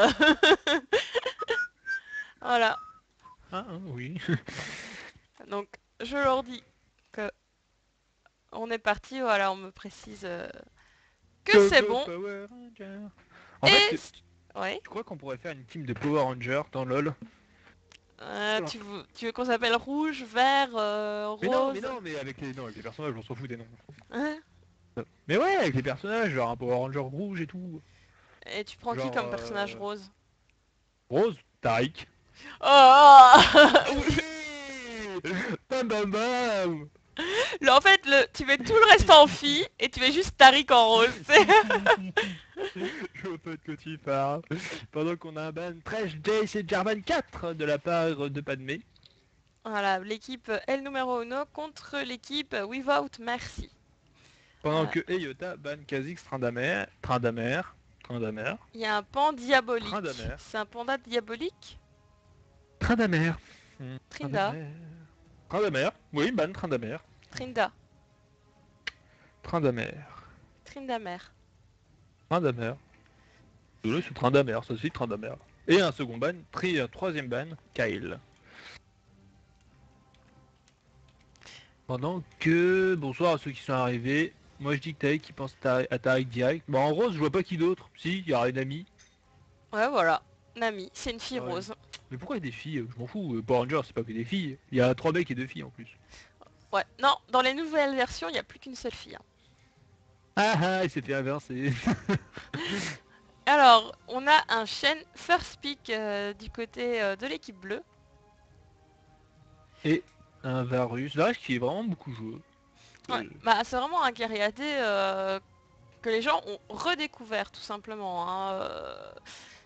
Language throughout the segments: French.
euh, voilà. Ah oui. Donc, je leur dis que on est parti. Voilà, on me précise euh, que c'est bon. Power Ranger. En Et fait, Ouais. je crois qu'on pourrait faire une team de Power Rangers dans LoL? Euh, tu veux, tu veux qu'on s'appelle rouge, vert, euh, rose Mais non, mais non, mais avec les, non, avec les personnages, on s'en fout des noms. Hein? Mais ouais, avec les personnages, genre un Power Ranger rouge et tout. Et tu prends qui comme personnage euh, rose? Rose, Tariq. Oh bam bam bam Le- En fait, le, tu mets tout le reste en fille et tu mets juste Tariq en rose. Je de quoi tu parles. Pendant qu'on a un ban Trash Jace et Jarvan 4 de la part de Padmé. voilà, l'équipe L numéro 1 contre l'équipe Without Mercy. Pendant Voilà. que Eyota ban Kha'Zix Trindamer. Trindamer. Trindamer. Il y a un pan diabolique. Trindamer. C'est un panda diabolique Trindamer. Trinda. Trindamer. Oui, ban Trindamer. Trinda. Trindamer. Trindamer. Trindamer. Désolé, c'est Trindamer, ça dit Trindamer. Et un second ban, tri, un troisième ban, Kyle. Pendant que, bonsoir à ceux qui sont arrivés, moi je dis que Tariq qui pense à Tariq direct. Bon en rose je vois pas qui d'autre. Si, il y aura une amie. Ouais, voilà. Nami, c'est une fille Ouais. rose. Mais pourquoi il y a des filles? Je m'en fous, euh, Power Rangers c'est pas que des filles. Il y a trois mecs et deux filles en plus. Ouais, non, dans les nouvelles versions, il n'y a plus qu'une seule fille. hein. Ah ah, il s'est fait inverser. Alors, on a un chêne first pick euh, du côté euh, de l'équipe bleue. un Varus. Varus qui est vraiment beaucoup joué. Ouais, Bah, c'est vraiment un guerrier AD euh, que les gens ont redécouvert tout simplement. hein. Euh,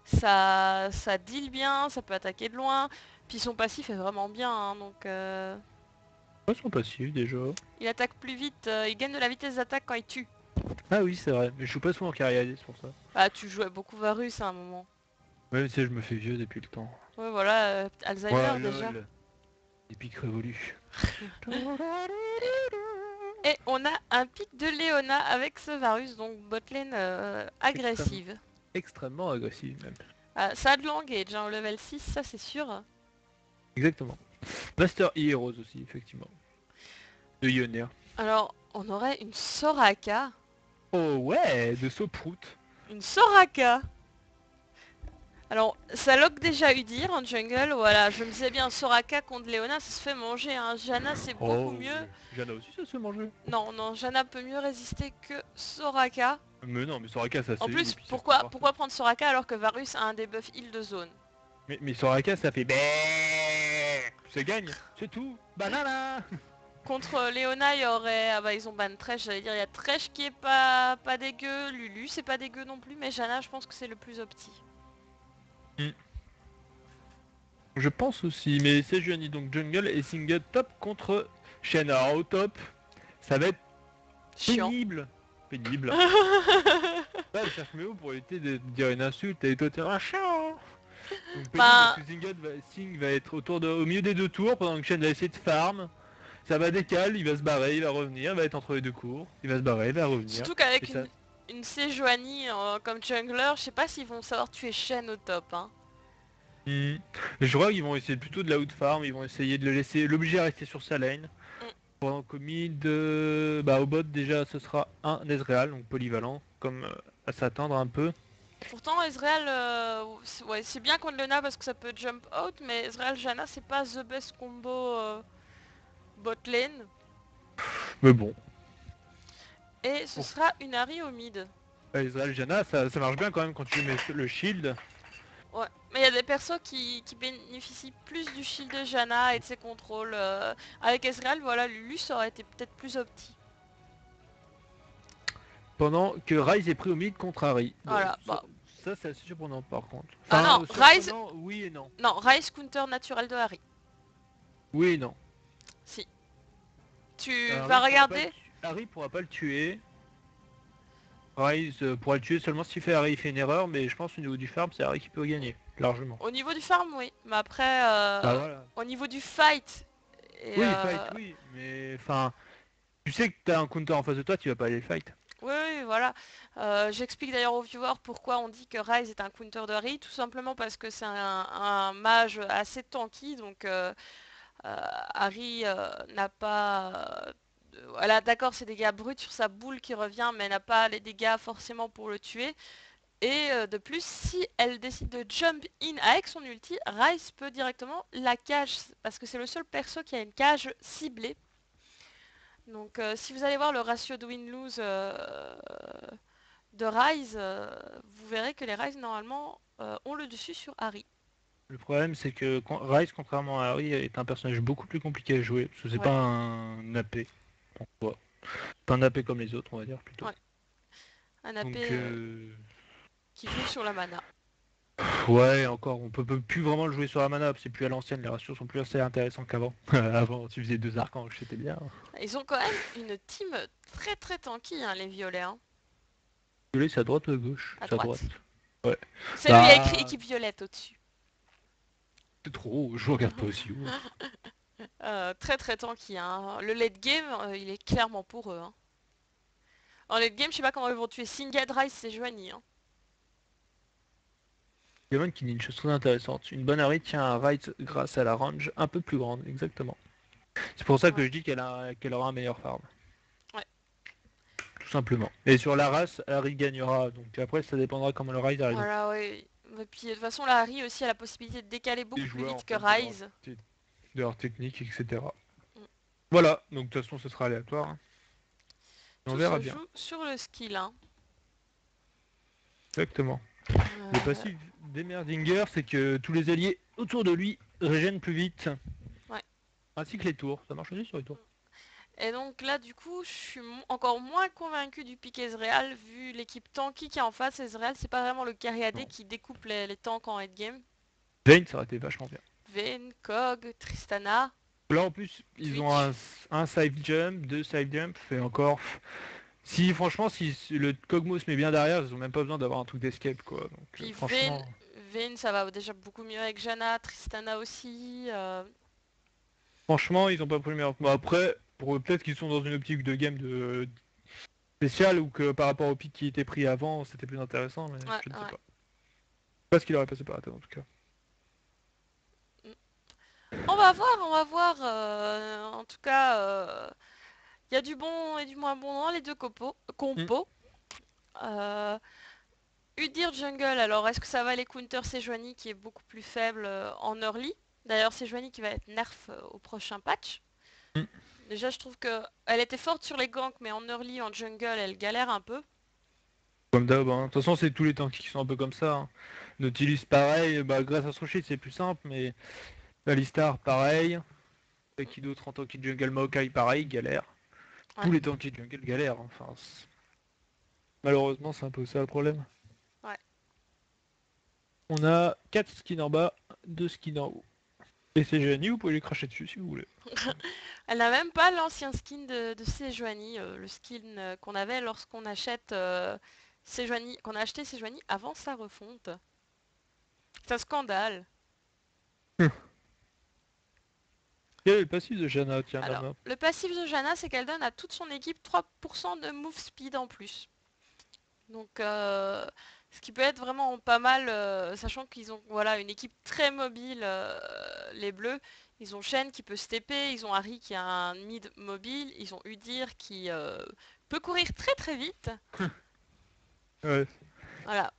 ça, ça deal bien, ça peut attaquer de loin. Puis son passif est vraiment bien, hein, donc euh, Pas son passif déjà. il attaque plus vite, euh, il gagne de la vitesse d'attaque quand il tue. Ah oui c'est vrai, mais je joue pas souvent en carrière c'est pour ça. Bah tu jouais beaucoup Varus à un moment. Ouais, mais tu sais, je me fais vieux depuis le temps. Ouais voilà, euh, Alzheimer Ouais, déjà. lol. Epic Révolu. Et on a un pic de Léona avec ce Varus, donc botlane euh, agressive. Extrêmement agressif même. Ah, ça a de l'engage, hein, au level 6, ça c'est sûr. Exactement. Master Heroes aussi, effectivement. De Ioner. Alors, on aurait une Soraka. Oh ouais, de Soprout. Une Soraka Alors, ça lock déjà Udir en jungle, voilà, je me disais bien Soraka contre Léona, ça se fait manger, hein. Jana c'est beaucoup Oh, mieux. Jana aussi ça se fait manger. Non, non, Jana peut mieux résister que Soraka. Mais non, mais Soraka ça En se- plus, et puis c'est pourquoi, pourquoi prendre Soraka alors que Varus a un debuff heal de zone? Mais, mais Soraka ça fait. Ça gagne, c'est tout. Banana Contre Léona, il y aurait... Ah bah ils ont ban Thresh, j'allais dire, il y a Thresh qui est pas, pas dégueu, Lulu c'est pas dégueu non plus, mais Jana je pense que c'est le plus opti. Je pense aussi, mais c'est Johnny donc jungle et single top contre Shen. Alors au top, ça va être Chiant. pénible. Pénible. Ouais, je cherche mots pour éviter de dire une insulte et toi t'es un chien. Donc, pénible Bah- parce que Zingot va, Sing va être autour de, au milieu des deux tours pendant que Shen va essayer de farm. Ça va décaler, il va se barrer, il va revenir, il va être entre les deux cours. Il va se barrer, il va revenir. Surtout qu'avec une, une Sejuani euh, comme jungler, je sais pas s'ils vont savoir tuer Shen au top. Hein. Hmm. Je crois qu'ils vont essayer plutôt de la out farm, ils vont essayer de le laisser, l'obliger à rester sur sa lane. Pendant qu'au mid, euh, bah au bot déjà ce sera un Ezreal, donc polyvalent, comme euh, à s'attendre un peu. Pourtant Ezreal, euh, c'est- ouais, c'est bien contre Lena parce que ça peut jump out, mais Ezreal Jana c'est pas the best combo euh, bot lane. Mais bon, Et ce sera une Harry au mid. euh, Ezreal Jana, ça, ça marche bien quand même quand tu mets le shield. Ouais, mais il y a des persos qui, qui bénéficient plus du shield de Jana et de ses contrôles. euh, avec Ezreal, voilà, Lulu ça aurait été peut-être plus opti. Pendant que Ryze est pris au mid contre Harry. Voilà, ça, bah. ça, c'est assez surprenant par contre. Ah non, Ryze- Oui et non. Non, Rise counter naturel de Harry. Oui et non. Si. Tu Alors, vas regarder Harry pourra pas le tuer. Euh, pourra le tuer seulement si fait Harry fait une erreur, mais je pense au niveau du farm, c'est Harry qui peut gagner, largement. Au niveau du farm, oui. Mais après, euh, Bah voilà. au niveau du fight... et, Oui, euh, fight, oui, mais enfin, tu sais que t'as un counter en face de toi, tu vas pas aller le fight. Oui, oui, voilà. Euh, J'explique d'ailleurs aux viewers pourquoi on dit que Ryze est un counter de Harry, tout simplement parce que c'est un, un mage assez tanky, donc euh, euh, Harry n'a pas... voilà, d'accord, c'est des dégâts bruts sur sa boule qui revient, mais n'a pas les dégâts forcément pour le tuer. Et euh, de plus, si elle décide de jump in avec son ulti, Ryze peut directement la cage, parce que c'est le seul perso qui a une cage ciblée. Donc euh, si vous allez voir le ratio de win-lose euh, de euh, vous verrez que les Ryze normalement ont le dessus sur Harry. Le problème, c'est que Ryze, contrairement à Harry, est un personnage beaucoup plus compliqué à jouer, parce que c'est Ouais. pas un AP. Pas un AP comme les autres, on va dire plutôt. Ouais. Un AP Donc, euh, euh, qui joue sur la mana. ouais, encore, on peut, peut plus vraiment le jouer sur la mana, c'est plus à l'ancienne, les ratios sont plus assez intéressants qu'avant. Avant, tu faisais deux archanges, c'était bien. Ils ont quand même une team très très tanky, hein, les violets. hein. Violet, c'est à droite ou à gauche À C'est droite. Ouais. C'est lui qui a Bah. écrit équipe violette au-dessus. C'est trop, je regarde pas aussi haut. Euh, très très tanky. Hein. Le late game, euh, il est clairement pour eux. hein. En late game, je sais pas comment ils vont tuer Singed, Ryze, c'est Joanie. Hein. Gammon qui dit une chose très intéressante. Une bonne Harry tient un Ryze grâce à la range un peu plus grande, exactement. C'est pour ça que Ouais. je dis qu'elle aura un meilleur farm. Ouais. Tout simplement. Et sur la race, Harry gagnera. Donc après, ça dépendra comment le Ryze arrive. Voilà. Et puis de toute façon, la Harry aussi a la possibilité de décaler beaucoup plus vite que en de leur technique, etc. Mm. Voilà, donc de toute façon ce sera aléatoire. hein. On Tout verra se bien. joue sur le skill. Hein. Exactement. Le Euh, passif d'Emerdinger, c'est que tous les alliés autour de lui régènent plus vite. Ouais. Ainsi que les tours. Ça marche aussi sur les tours. Et donc là, du coup, je suis encore moins convaincu du pick Ezreal, vu l'équipe tanky qui est en face. Ezreal, c'est pas vraiment le carry AD qui découpe les, les tanks en game. Vayne, ça aurait été vachement bien. Vayne, Kog, Tristana. Là en plus, ils Twitch. ont un, un side jump, deux side jump, et encore. Si franchement, si le Cogmos met bien derrière, ils ont même pas besoin d'avoir un truc d'escape quoi. Donc, euh, Puis franchement, Vayne, Vayne, ça va déjà beaucoup mieux avec Janna, Tristana aussi. euh, franchement, ils ont pas pris le meilleur. Bon, après, pour peut-être qu'ils sont dans une optique de game de spécial ou que par rapport au pic qui était pris avant, c'était plus intéressant, mais Ouais, je ne sais ouais. pas. Pas ce qu'il aurait passé par la tête en tout cas. On va voir, on va voir. euh, en tout cas, il y a du bon et du moins bon dans les deux compos. compos. Euh, Udyr Jungle, alors est-ce que ça va les counter Sejuani qui est beaucoup plus faible euh, en early? D'ailleurs, Sejuani qui va être nerf euh, au prochain patch. Mm. Déjà, je trouve que elle était forte sur les ganks, mais en early, en jungle, elle galère un peu. Comme d'hab, hein. de toute façon c'est tous les tanks qui sont un peu comme ça. hein. Nautilus pareil, bah, grâce à son shit c'est plus simple, mais Alistar pareil. Et qui d'autre en tant que jungle Maokai pareil, galère. Tous les tanks de jungle galèrent, hein. enfin. Malheureusement c'est un peu ça le problème. Ouais. On a 4 skins en bas, 2 skins en haut. Et c'est génial, vous pouvez les cracher dessus si vous voulez. Elle n'a même pas l'ancien skin de, de Sejuani, euh, le skin euh, qu'on avait lorsqu'on achète euh, qu'on a acheté Sejuani avant sa refonte. C'est un scandale. Quel est le passif de Jana? Tiens, Alors, Nana. le passif de Janna, c'est qu'elle donne à toute son équipe 3% de move speed en plus. Donc, euh, ce qui peut être vraiment pas mal, euh, sachant qu'ils ont voilà, une équipe très mobile, euh, les bleus. Ils ont Shen qui peut stepper, ils ont Harry qui a un mid mobile, ils ont Udyr qui peut courir très très vite. Ouais, Voilà.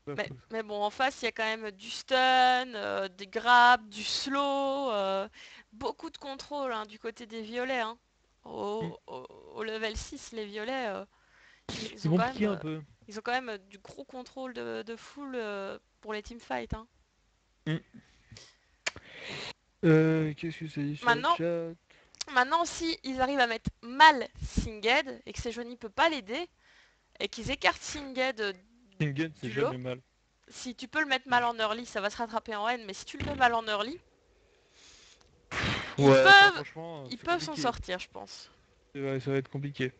Mais, bon, en face, il y a quand même du stun, euh, des grabs, du slow, euh, beaucoup de contrôle hein, du côté des violets. hein. Au, Mm. au- au level 6, les violets, euh, ils, ont quand même, un peu. ils ont quand même du gros contrôle de, de full euh, pour les teamfights. Hein. Euh, qu'est-ce que c'est dit sur le Maintenant- chat? Maintenant, si ils arrivent à mettre mal Singed et que Sejuani peut pas l'aider, et qu'ils écartent Singed, c'est jamais mal. si tu peux le mettre mal en early, ça va se rattraper en N, mais si tu le mets mal en early, Ils Ouais, peuvent- ils peuvent s'en sortir, je pense. Ouais, ça va être compliqué.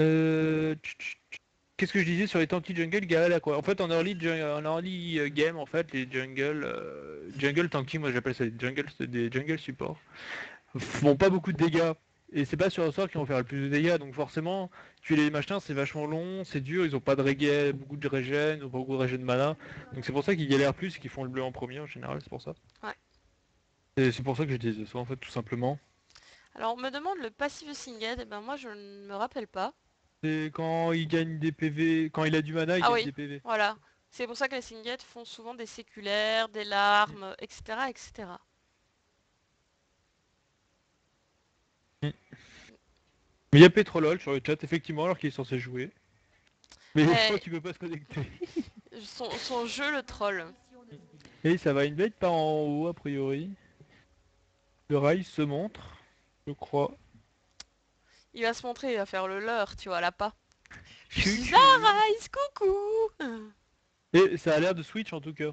Euh. Qu'est-ce que je disais sur les tanky jungle à quoi? En fait en early, en early euh, game en fait les jungle euh, jungle tanky moi j'appelle ça des jungle des jungle support font pas beaucoup de dégâts Et c'est pas sur le sort qui vont faire le plus de dégâts, donc forcément, tuer les machins c'est vachement long, c'est dur, ils ont pas de régène, beaucoup de régène, ils ont pas beaucoup de régène de mana. Donc c'est pour ça qu'ils galèrent plus et qu'ils font le bleu en premier en général, c'est pour ça. Ouais. Et c'est pour ça que j'utilise ça en fait, tout simplement. Alors on me demande le passif de Singed, et ben moi je ne me rappelle pas. C'est quand il gagne des PV, quand il a du mana, il Ah gagne oui. des PV. Voilà. C'est pour ça que les Singed font souvent des séculaires, des larmes, etc. etc. Mais il y a Petrolol sur le chat, effectivement, alors qu'il est censé jouer. Mais je Ouais. crois qu'il peut pas se connecter. Son, son jeu le troll. Et ça va une bête par en haut, a priori. Le rail se montre, je crois. Il va se montrer, il va faire le leur, tu vois, là pas. Je suis coucou Et ça a l'air de switch en tout cas.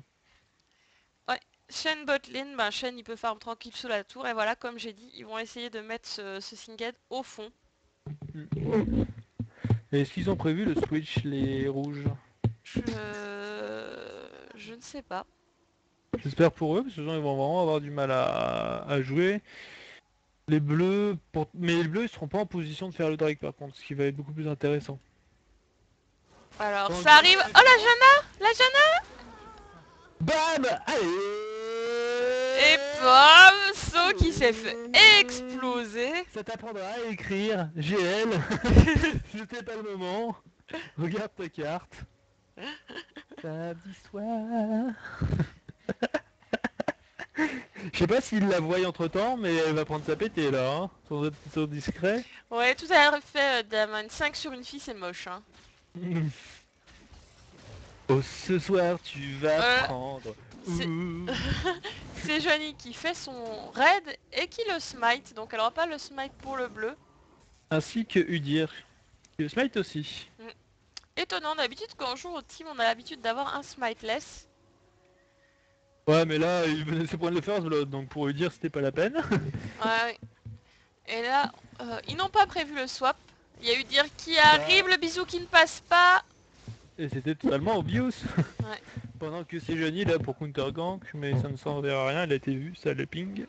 Shen botlane, bah Shen il peut farm tranquille sous la tour et voilà comme j'ai dit ils vont essayer de mettre ce, ce Singed au fond. Est-ce qu'ils ont prévu le switch, les rouges Je... je ne sais pas. J'espère pour eux, parce que sinon ils vont vraiment avoir du mal à, à jouer. Les bleus, pour- mais les bleus ils seront pas en position de faire le drag par contre, ce qui va être beaucoup plus intéressant. Alors ça arrive... Oh la Jana La Jana BAM Allez Et bam Qui s'est fait exploser Ça t'apprendra à écrire GL. C'était pas le moment. Regarde ta carte. Samedi soir. Je sais pas s'il la voit entre temps, mais elle va prendre sa pétée là, hein, sans être trop discret. Ouais tout à l'heure fait euh, Damon 5 sur une fille c'est moche hein. Oh, ce soir tu vas Euh, prendre. C'est- Johnny qui fait son raid et qui le smite donc elle aura pas le smite pour le bleu. Ainsi que Udir. Le smite aussi. Étonnant d'habitude quand on joue au team on a l'habitude d'avoir un smiteless. Ouais, mais là, il venait de se prendre le first blood, donc pour Udir, c'était pas la peine. Ouais, ouais. Et là, euh, ils n'ont pas prévu le swap. Il y a eu dire qui arrive, le bisou qui ne passe pas. Et c'était totalement obvious. Ouais. Pendant que c'est Johnny là pour counter gank, mais ça ne servait à rien, il a été vu, ça le ping.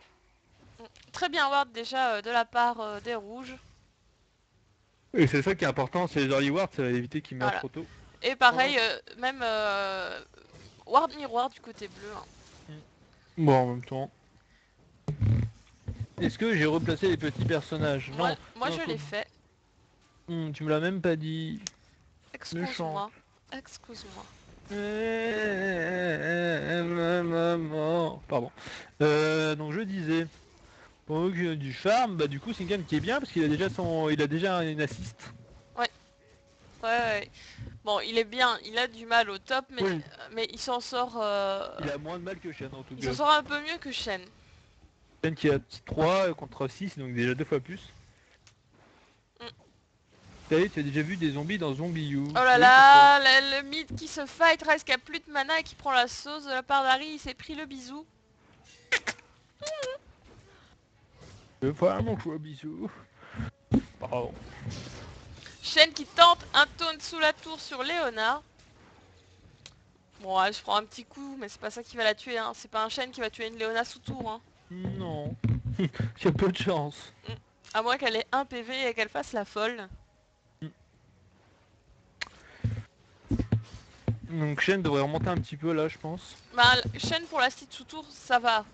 Très bien ward déjà euh, de la part euh, des rouges. Et c'est ça qui est important, c'est les early wards, ça va éviter qu'ils meurent Voilà. trop tôt. Et pareil, euh, même ward miroir du côté bleu. hein. Bon, en même temps. Est-ce que j'ai replacé les petits personnages? Non, moi non, je l'ai fait. Hmm, tu me l'as même pas dit. Excuse-moi. Excuse-moi. Maman. Pardon. Euh, donc je disais, pour du farm, bah du coup Singan qui est bien parce qu'il a déjà son, il a déjà une assist. Ouais, ouais. Bon, il est bien, il a du mal au top, mais, Oui. mais il s'en sort... euh, Il a moins de mal que Shen en tout il cas. s'en sort un peu mieux que Shen. Shen qui a 3 contre 6, donc déjà deux fois plus. Mm. T'as tu as déjà vu des zombies dans Zombie You Oh là là, le, le mid qui se fight, qui a plus de mana et qui prend la sauce de la part d'Harry, il s'est pris le bisou. Je veux faire mon choix, bisous. Pardon. Shen qui tente un taunt sous la tour sur Léona. Bon, ouais, je prends un petit coup, mais c'est pas ça qui va la tuer, hein. C'est pas un Shen qui va tuer une Léona sous tour, hein. Non. A peu de chance. À moins qu'elle ait un PV et qu'elle fasse la folle. Donc Shen devrait remonter un petit peu là, je pense. Bah, Shen pour la site sous tour, ça va.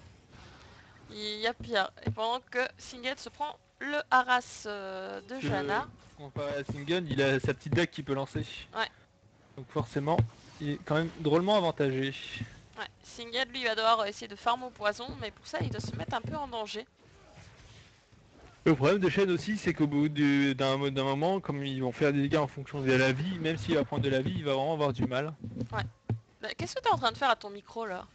Il y a pire. Et pendant que Singed se prend le harass euh, de Jana. Comparé à Singun, il a sa petite deck qu'il peut lancer. Ouais. Donc forcément, il est quand même drôlement avantagé. Ouais, Singed lui va devoir essayer de farm au poison, mais pour ça il doit se mettre un peu en danger. Le problème de Shen aussi, c'est qu'au bout du- d'un mo- d'un moment, comme ils vont faire des dégâts en fonction de la vie, même s'il va prendre de la vie, il va vraiment avoir du mal. Bah, Qu'est-ce que t'es en train de faire à ton micro là?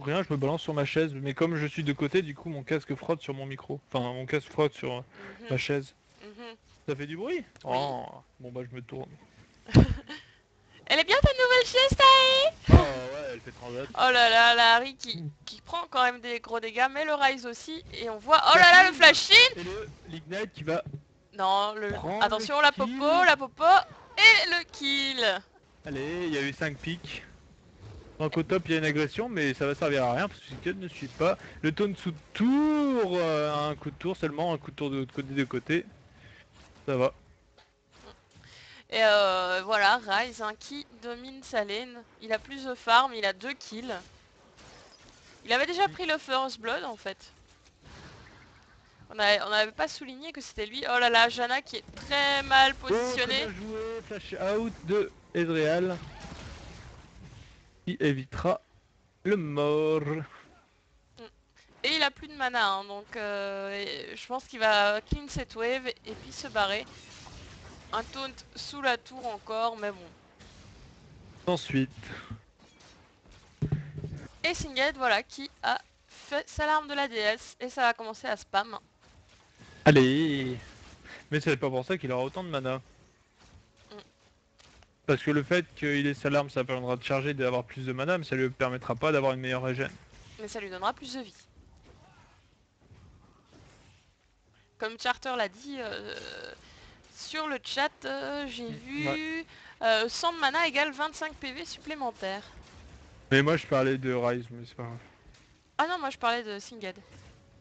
Rien, je me balance sur ma chaise, mais comme je suis de côté, du coup mon casque frotte sur mon micro. Enfin, mon casque frotte sur euh, Mhm, ma chaise. mhm. Ça fait du bruit? Oh, Bon bah je me tourne. Elle est bien ta nouvelle chaise Tae Oh ouais, elle fait transat. Oh là là, la Harry qui, qui prend quand même des gros dégâts, mais le Rise aussi, et on voit... Oh là là, le flash in Et le l'Ignite qui va... Non, le... Prends Attention, le la kill. popo, la popo, et le kill Allez, il y a eu 5 pics. Donc au top il y a une agression mais ça va servir à rien parce que Sinked ne suit pas. Le taunt sous tour, euh, un coup de tour seulement, un coup de tour de l'autre côté de côté. Ça va. Et euh, voilà, Ryze hein, qui domine sa lane. Il a plus de farm, il a deux kills. Il avait déjà pris le first blood en fait. On n'avait pas souligné que c'était lui. Oh là là, Jana qui est très mal positionnée. Oh, joué, flash out de Ezreal. Qui évitera le mort. Et il a plus de mana, hein, donc euh, je pense qu'il va clean cette wave et puis se barrer. Un taunt sous la tour encore, mais bon. Ensuite. Et Singed, voilà, qui a fait sa larme de la déesse et ça va commencer à spam. Allez Mais c'est pas pour ça qu'il aura autant de mana. Mm. Parce que le fait qu'il ait sa larme, ça permettra de charger et d'avoir plus de mana, mais ça lui permettra pas d'avoir une meilleure régène. Mais ça lui donnera plus de vie. Comme Charter l'a dit, euh, sur le chat, euh, j'ai vu 100 euh, de mana égale 25 PV supplémentaires. Mais moi je parlais de Rise, mais c'est pas grave. Ah non, moi je parlais de Singed.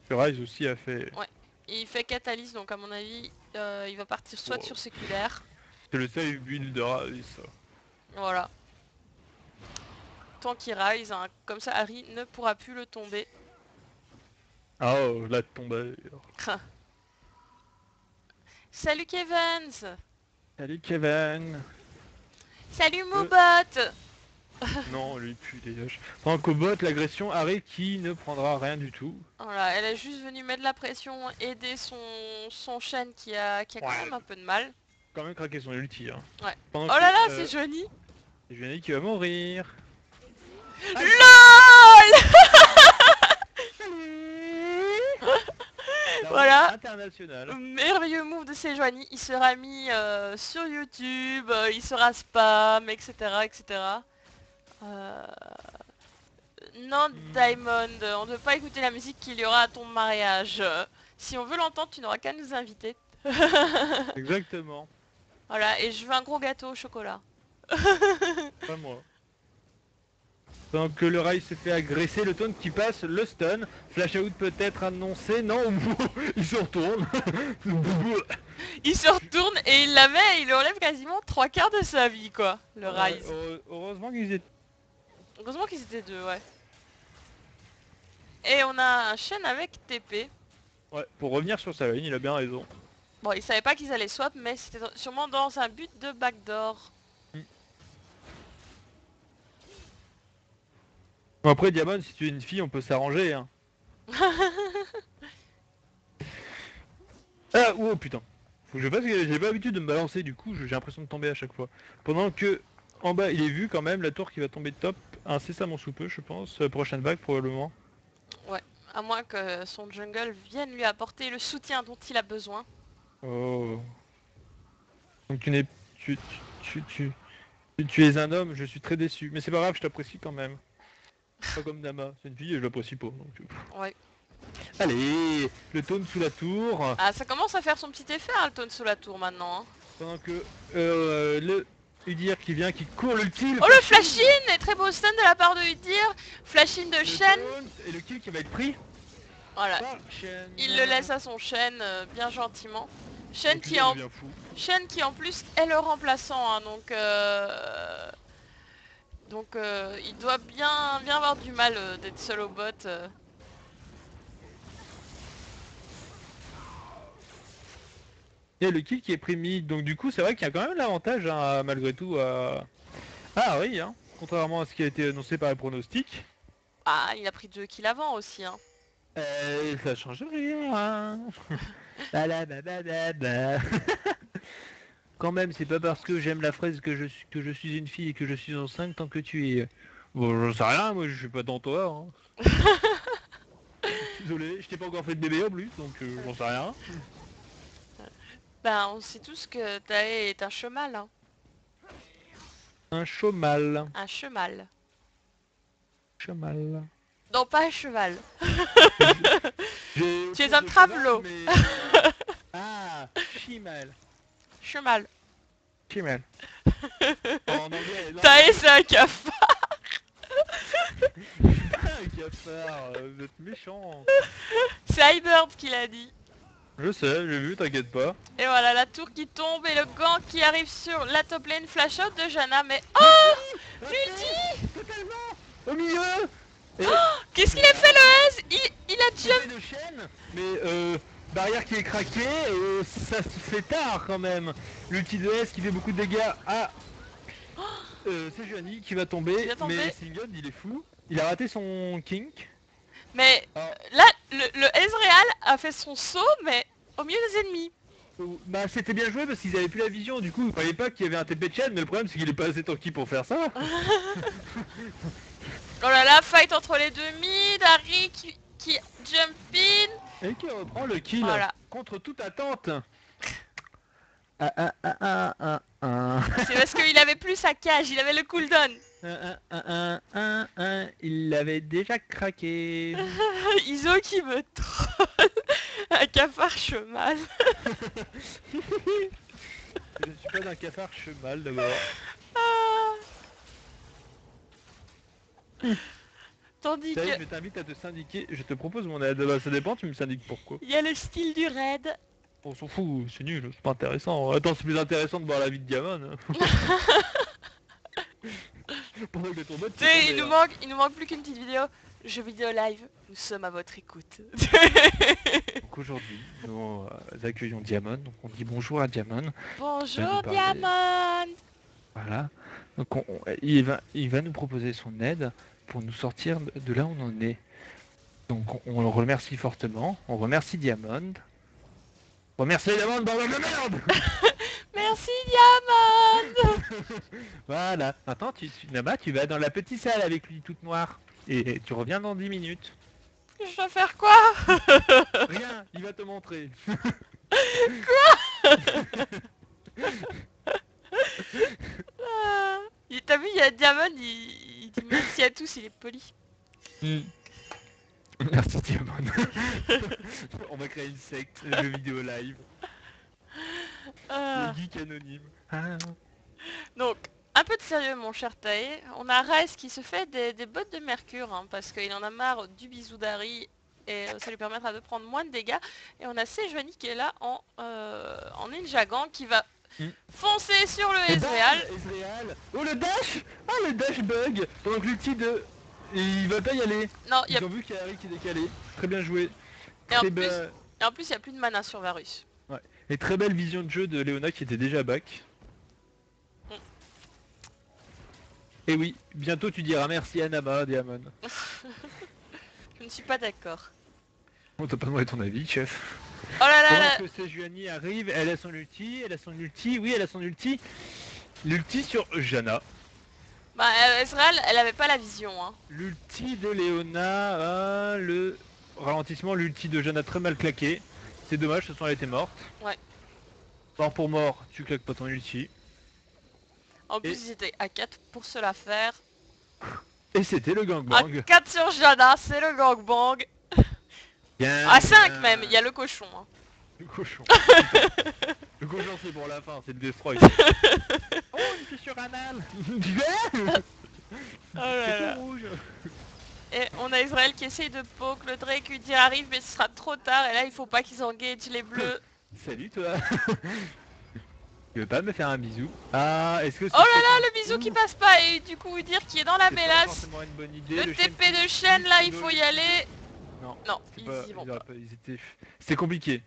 Rise aussi a fait... Ouais. Il fait Catalyse, donc à mon avis, il va partir soit sur séculaire. C'est le seul build de Rise. Voilà. Tant qu'il rise, hein, comme ça Harry ne pourra plus le tomber. Ah oh, la tombe. Salut Kevins Salut Kevin Salut euh. Moubot Non, lui pue dégage. Tant qu'au bot, l'agression Harry qui ne prendra rien du tout. Voilà, elle est juste venue mettre la pression, aider son, son chêne qui a, qui a quand même un peu de mal. Quand même craquer son ulti. Hein. Ouais. oh là là, c'est Johnny C'est Johnny qui va mourir. LOL voilà. International. Merveilleux move de Sejuani. Il sera mis euh, sur YouTube, euh, il sera spam, etc. etc. Euh... Non. Diamond, on ne veut pas écouter la musique qu'il y aura à ton mariage. Si on veut l'entendre, tu n'auras qu'à nous inviter. Exactement. Voilà, et je veux un gros gâteau au chocolat. pas moi. Donc le rail s'est fait agresser, le taunt qui passe, le stun, flash out peut-être annoncé, non, il se retourne. il se retourne et il la met, il enlève quasiment trois quarts de sa vie quoi, le rail. heureusement qu'ils étaient... Heureusement qu'ils étaient deux, ouais. Et on a un chaîne avec TP. Ouais, pour revenir sur sa ligne, il a bien raison. Bon, il savait pas qu'ils allaient swap, mais c'était sûrement dans un but de backdoor. Après, Diamond, si tu es une fille, on peut s'arranger. Hein. ah, oh putain. Faut que je fasse que j'ai pas l'habitude de me balancer, du coup, j'ai l'impression de tomber à chaque fois. Pendant que, en bas, il est vu quand même, la tour qui va tomber top, incessamment sous peu, je pense. Euh, prochaine vague, probablement. Ouais, à moins que son jungle vienne lui apporter le soutien dont il a besoin. Oh. Donc tu n'es... Tu, tu, tu, tu, es un homme, je suis très déçu. Mais c'est pas grave, je t'apprécie quand même. Pas comme Nama, c'est une fille et je l'apprécie pas. Euh. Ouais. Allez, le taunt sous la tour. Ah, ça commence à faire son petit effet, hein, le taunt sous la tour maintenant. Hein. Pendant que euh, le Udir qui vient, qui court le kill. Oh, le flash-in Et très beau stun de la part de Udir. Flash-in de Shen. Et le kill qui va être pris. Voilà. Il le laisse à son Shen, euh, bien gentiment. Shen qui, en... Shen qui en plus est le remplaçant, hein, donc... Euh... Donc euh, il doit bien, bien avoir du mal euh, d'être seul au bot. Euh. Il y a le kill qui est pris mid, donc du coup c'est vrai qu'il y a quand même l'avantage hein, malgré tout à... Ah oui, hein, contrairement à ce qui a été annoncé par les pronostics. Ah, il a pris deux kills avant aussi. Hein. Euh, ça change rien. Hein. Quand même, c'est pas parce que j'aime la fraise que je, suis, que je suis une fille et que je suis enceinte tant que tu es... Bon, j'en sais rien, moi je suis pas dans toi. Hein. Désolé, je t'ai pas encore fait de bébé en plus, donc euh, j'en sais rien. Ben, on sait tous que Tae est un chemal. Hein. Un chemal. Un chemal. Chemal. Non, pas un cheval. tu es un travelot. ah, chemal. Chemal. Chemal. Tae c'est un cafard Putain, cafard, euh, vous êtes méchant. C'est Hybird qui l'a dit. Je sais, j'ai vu, t'inquiète pas. Et voilà, la tour qui tombe et le gant qui arrive sur la top lane flash out de Jana, mais... Oh Multi Totalement Au milieu Et Qu'est-ce qu'il a fait le S il, il a jump Tiré de chaîne, mais euh, barrière qui est craquée, et ça se fait tard quand même. L'ulti de S qui fait beaucoup de dégâts à... Euh, c'est Gianni qui va tomber, mais Singon il est fou. Il a raté son kink. Mais Ah. là, le, le Ezreal a fait son saut, mais au milieu des ennemis. Oh, Bah c'était bien joué parce qu'ils avaient plus la vision, du coup ils croyaient pas qu'il y avait un TP mais le problème c'est qu'il est pas assez tanky pour faire ça. Oh là là, fight entre les deux mid, Harry qui, qui jump in. Et qui reprend le kill Voilà. contre toute attente. Ah, ah, ah, ah, ah, ah. C'est parce qu'il avait plus sa cage, il avait le cooldown. Un, un, un, un, un, il l'avait déjà craqué. Iso qui me troll. Un cafard chemal. Je suis pas d'un cafard chemal d'abord. Tandis que je t'invite à te syndiquer. Je te propose mon aide. Bah, ça dépend, tu me syndiques pourquoi. il y a le style du raid. On s'en fout, c'est nul, c'est pas intéressant. Attends, c'est plus intéressant de voir la vie de Diamond. Pendant que ton bot, Tu sais, c'est il nous hein. manque, il nous manque plus qu'une petite vidéo. Jeux vidéo live, nous sommes à votre écoute. Donc aujourd'hui, nous euh, accueillons Diamond. Donc on dit bonjour à Diamond. Bonjour. Diamond Voilà. Donc on- on- il, va, il va nous proposer son aide pour nous sortir de là où on en est. Donc on, on le remercie fortement. On remercie Diamond. Remercie Diamond, bordel de merde Merci Diamond Voilà. Maintenant, tu, tu, là-bas, tu vas dans la petite salle avec lui toute noire. Et tu reviens dans 10 minutes. Je dois faire quoi Rien, il va te montrer. Ah. Il- T'as vu, il y a Diamond, il, il dit merci à tous, il est poli. Hmm. Merci Diamond. on va créer une secte, jeu vidéo live. Ah. Le geek anonyme. Ah. Donc, un peu de sérieux mon cher Tae. On a Rice qui se fait des, des bottes de mercure, hein, parce qu'il en a marre du bisou d'Harry et euh, ça lui permettra de prendre moins de dégâts. Et on a Sejuani qui est là en, euh, en ninja gang qui va Foncer sur le Ezreal. Oh le dash Oh le dash bug que l'ulti de... Il va pas y aller. Non, y Ils a... ont vu qu'il y a Harry qui est décalé. Très bien joué. Et en plus- be- et en plus, il n'y a plus de mana sur Varus. Et très belle vision de jeu de Léona qui était déjà back. Mm. Et oui, bientôt tu diras merci à Nama, Diamond. Je ne suis pas d'accord. On t'a pas demandé ton avis, chef. Oh là là là que Sejuani arrive, elle a son ulti, elle a son ulti, oui elle a son ulti. L'ulti sur Jana. Bah, euh, Ezreal, elle avait pas la vision. Hein. L'ulti de Léona, le ralentissement, l'ulti de Jana très mal claqué. C'est dommage, de toute façon elle était morte. Ouais. Mort pour mort, tu claques pas ton ulti. En plus, ils étaient à 4 pour se la faire. Et c'était le À gangbang. 4 sur Jana, c'est le gangbang. Bien, À 5 bien. même, il y a le cochon. hein. Le cochon. le cochon c'est pour la fin, c'est le destroy. oh une fissure anale Oh là C'est là. tout rouge Et on a Israël qui essaye de poke, le Drake lui dit arrive mais ce sera trop tard et là il faut pas qu'ils engagent les bleus. Salut toi Tu veux pas me faire un bisou? Ah, est-ce que Oh là là, le bisou qui passe pas et du coup dire qu'il est dans la mélasse. forcément une bonne idée. Le chêne TP de chaîne là, il faut y aller. Non, Non, c'est ils pas- y vont ils pas. pas- étaient... C'était compliqué.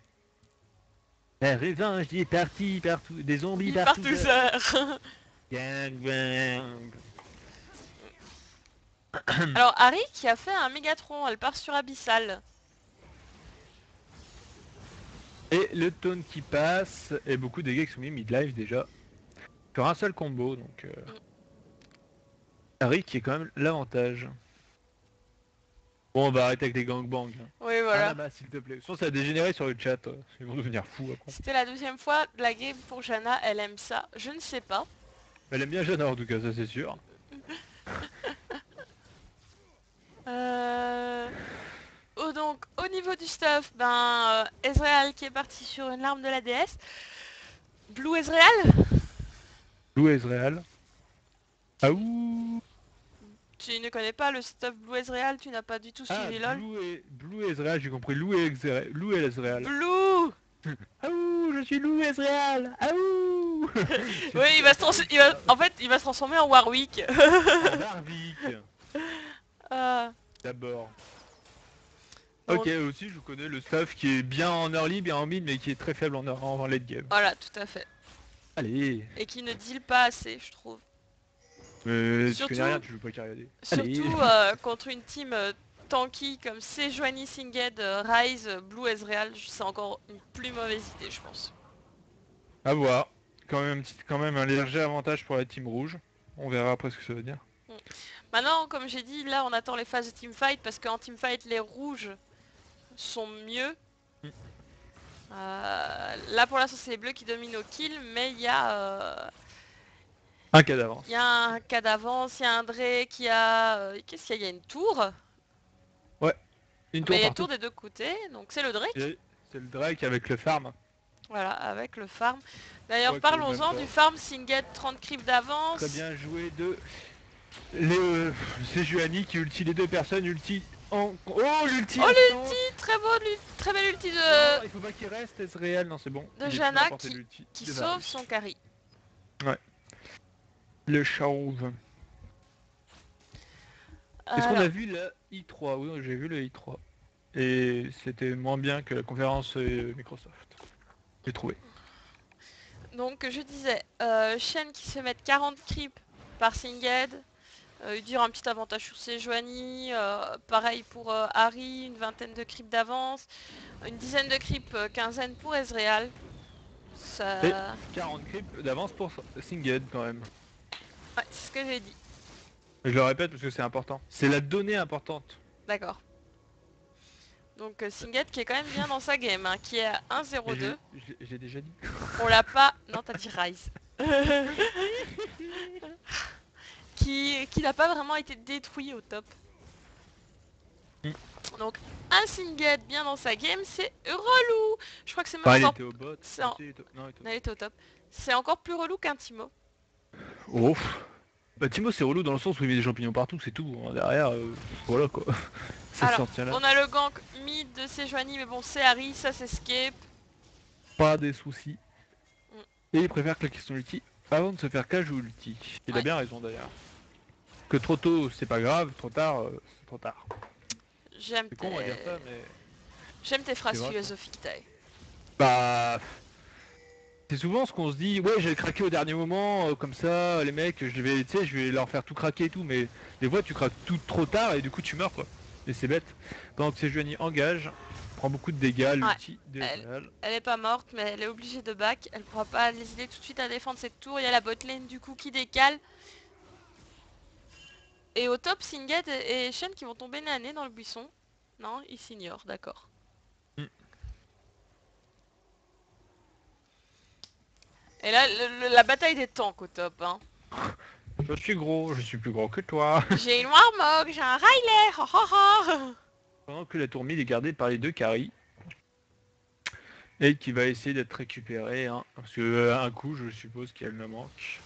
La revanche est partie partout, des zombies Il partout. tout seul. Gang, gang. Alors Harry qui a fait un Mégatron, elle part sur Abyssal. Et le taunt qui passe, et beaucoup de dégâts qui sont mis mid-life déjà. Sur un seul combo, donc... Euh... Harry qui est quand même l'avantage. Bon, on va arrêter avec les gangbangs. hein. Oui Ah, voilà. là-bas, s'il te plaît. Sinon, ça a dégénéré sur le chat. euh. Ils vont devenir fous après. C'était la deuxième fois de la game pour Jana, elle aime ça. Je ne sais pas. Elle aime bien Jana en tout cas, ça c'est sûr. Euh... oh, donc au niveau du stuff, ben euh, Ezreal qui est parti sur une larme de la déesse. Blue Ezreal Lou Ezreal. Ah ouh tu ne connais pas le stuff Blue Ezreal, tu n'as pas du tout Ah, suivi LOL. Blue et, Blue et Ezreal, j'ai compris. Lou et Ezreal. Lou et Ezreal. Blue Aouh, je suis Lou Ezreal Aouh Oui, il va se trans- il va- En fait, il va se transformer en Warwick. Warwick Ah, D'abord. Ok, aussi je connais le staff qui est bien en early, bien en mid, mais qui est très faible en, en late game. voilà, tout à fait. Allez Et qui ne deal pas assez, je trouve. Mais tu Surtout- connais rien, tu joues pas qu'à regarder. Allez. Surtout euh, contre une team euh, tanky comme Sejuani, Singed, euh, euh, Blue Ezreal, c'est encore une plus mauvaise idée, je pense. À voir. Quand même, un petit- quand même un léger avantage pour la team rouge. On verra après ce que ça veut dire. Maintenant, comme j'ai dit, là on attend les phases de teamfight parce qu'en teamfight les rouges sont mieux. Mm. Euh, là pour l'instant c'est les bleus qui dominent au kill, mais il y a euh, Un cas d'avance. il y a un cas d'avance, il y a un Drake, qui a euh, qu'est-ce qu'il y a? Il y a une tour, Une tour mais il y a une tour des deux côtés, donc c'est le Drake. C'est le Drake avec le farm. Voilà, avec le farm. D'ailleurs, Ouais, le parlons-en du farm Singed 30 creeps d'avance. Très bien joué de... Les, euh, C'est Juani qui ulti les deux personnes, ulti en... Oh l'ulti Oh, l'ulti, très beau, très belle ulti de... Non, Il faut pas qu'il reste Ezreal, non c'est bon. de est l'ulti qui sauve son carry. Le chauve. Est-ce qu'on a vu le i3 Oui, j'ai vu le i3. Et c'était moins bien que la conférence euh, Microsoft. J'ai trouvé. Donc je disais, euh, Shen qui se mettre 40 creeps par Singed, euh, il dure un petit avantage sur Sejuani, euh, pareil pour euh, Harry, une vingtaine de creeps d'avance, une dizaine de creeps, euh, quinzaine pour Ezreal. Ça... Et- 40 creeps d'avance pour Singed quand même. Ouais, c'est ce que j'ai dit. Je le répète parce que c'est important. C'est la donnée importante. D'accord. Donc euh, Singed qui est quand même bien dans sa game, hein, qui est à Mais 1-0-2. j'ai- déjà dit. On l'a pas... Non, t'as dit Rise. qui qui n'a pas vraiment été détruit au top. Mm. Donc un Singed bien dans sa game, c'est relou. Je crois que c'est même Enfin, il était au bot. c'est en- il était au- Non, il était au- Non, il était au top. C'est encore plus relou qu'un Timo. Oh. Bah Timo c'est relou dans le sens où il met des champignons partout, c'est tout. hein. Derrière, euh, voilà quoi. Ça Alors, sortir là. On a le gank mid de Sejuani, mais bon, c'est Harry, ça s'escape. Pas des soucis. Mm. Et il préfère claquer son ulti avant de se faire cage ou ulti. Il a bien raison d'ailleurs. Que trop tôt c'est pas grave, trop tard euh, c'est trop tard. J'aime C'est con on va tes... dire ça mais... J'aime tes phrases C'est philosophiques, Taï. Bah... C'est souvent ce qu'on se dit, ouais j'ai craqué au dernier moment, euh, comme ça, les mecs, je vais, tu sais, je vais leur faire tout craquer et tout, mais des fois tu craques tout trop tard et du coup tu meurs quoi. Et c'est bête. Pendant que Sejuani engage, prend beaucoup de dégâts, de Elle- est pas morte, mais elle est obligée de back. Elle pourra pas hésiter tout de suite à défendre cette tour. Il y a la botlane du coup qui décale. Et au top, Singed et et Shen qui vont tomber nez à nez dans le buisson. Non, ils s'ignorent, d'accord. Et là, le- le- la bataille des tanks au top. Hein. Je suis gros, je suis plus gros que toi. J'ai une Warmog, j'ai un Riley. Pendant que la tour mid est gardée par les deux carries. Et qui va essayer d'être récupéré, hein, parce que euh, un coup je suppose qu'elle me manque.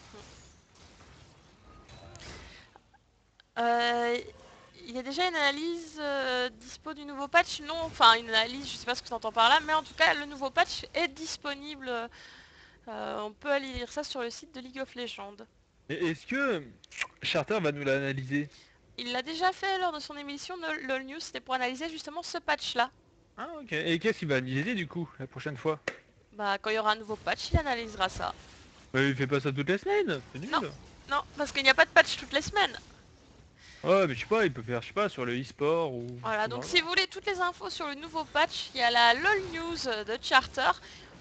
Euh, il y a déjà une analyse euh, dispo du nouveau patch? Non, enfin une analyse, je sais pas ce que tu entends par là, mais en tout cas le nouveau patch est disponible. Euh, on peut aller lire ça sur le site de League of Legends. Et est-ce que Charter va nous l'analyser? Il l'a déjà fait lors de son émission de LoL News, c'était pour analyser justement ce patch là. Ah ok, et qu'est-ce qu'il va analyser du coup la prochaine fois? Bah quand il y aura un nouveau patch, il analysera ça. bah, Il fait pas ça toutes les semaines, c'est nul Non. Non, parce qu'il n'y a pas de patch toutes les semaines. Ouais mais je sais pas, il peut faire je sais pas sur le e-sport ou... Voilà, donc si vous voulez toutes les infos sur le nouveau patch, il y a la LOL News de Charter.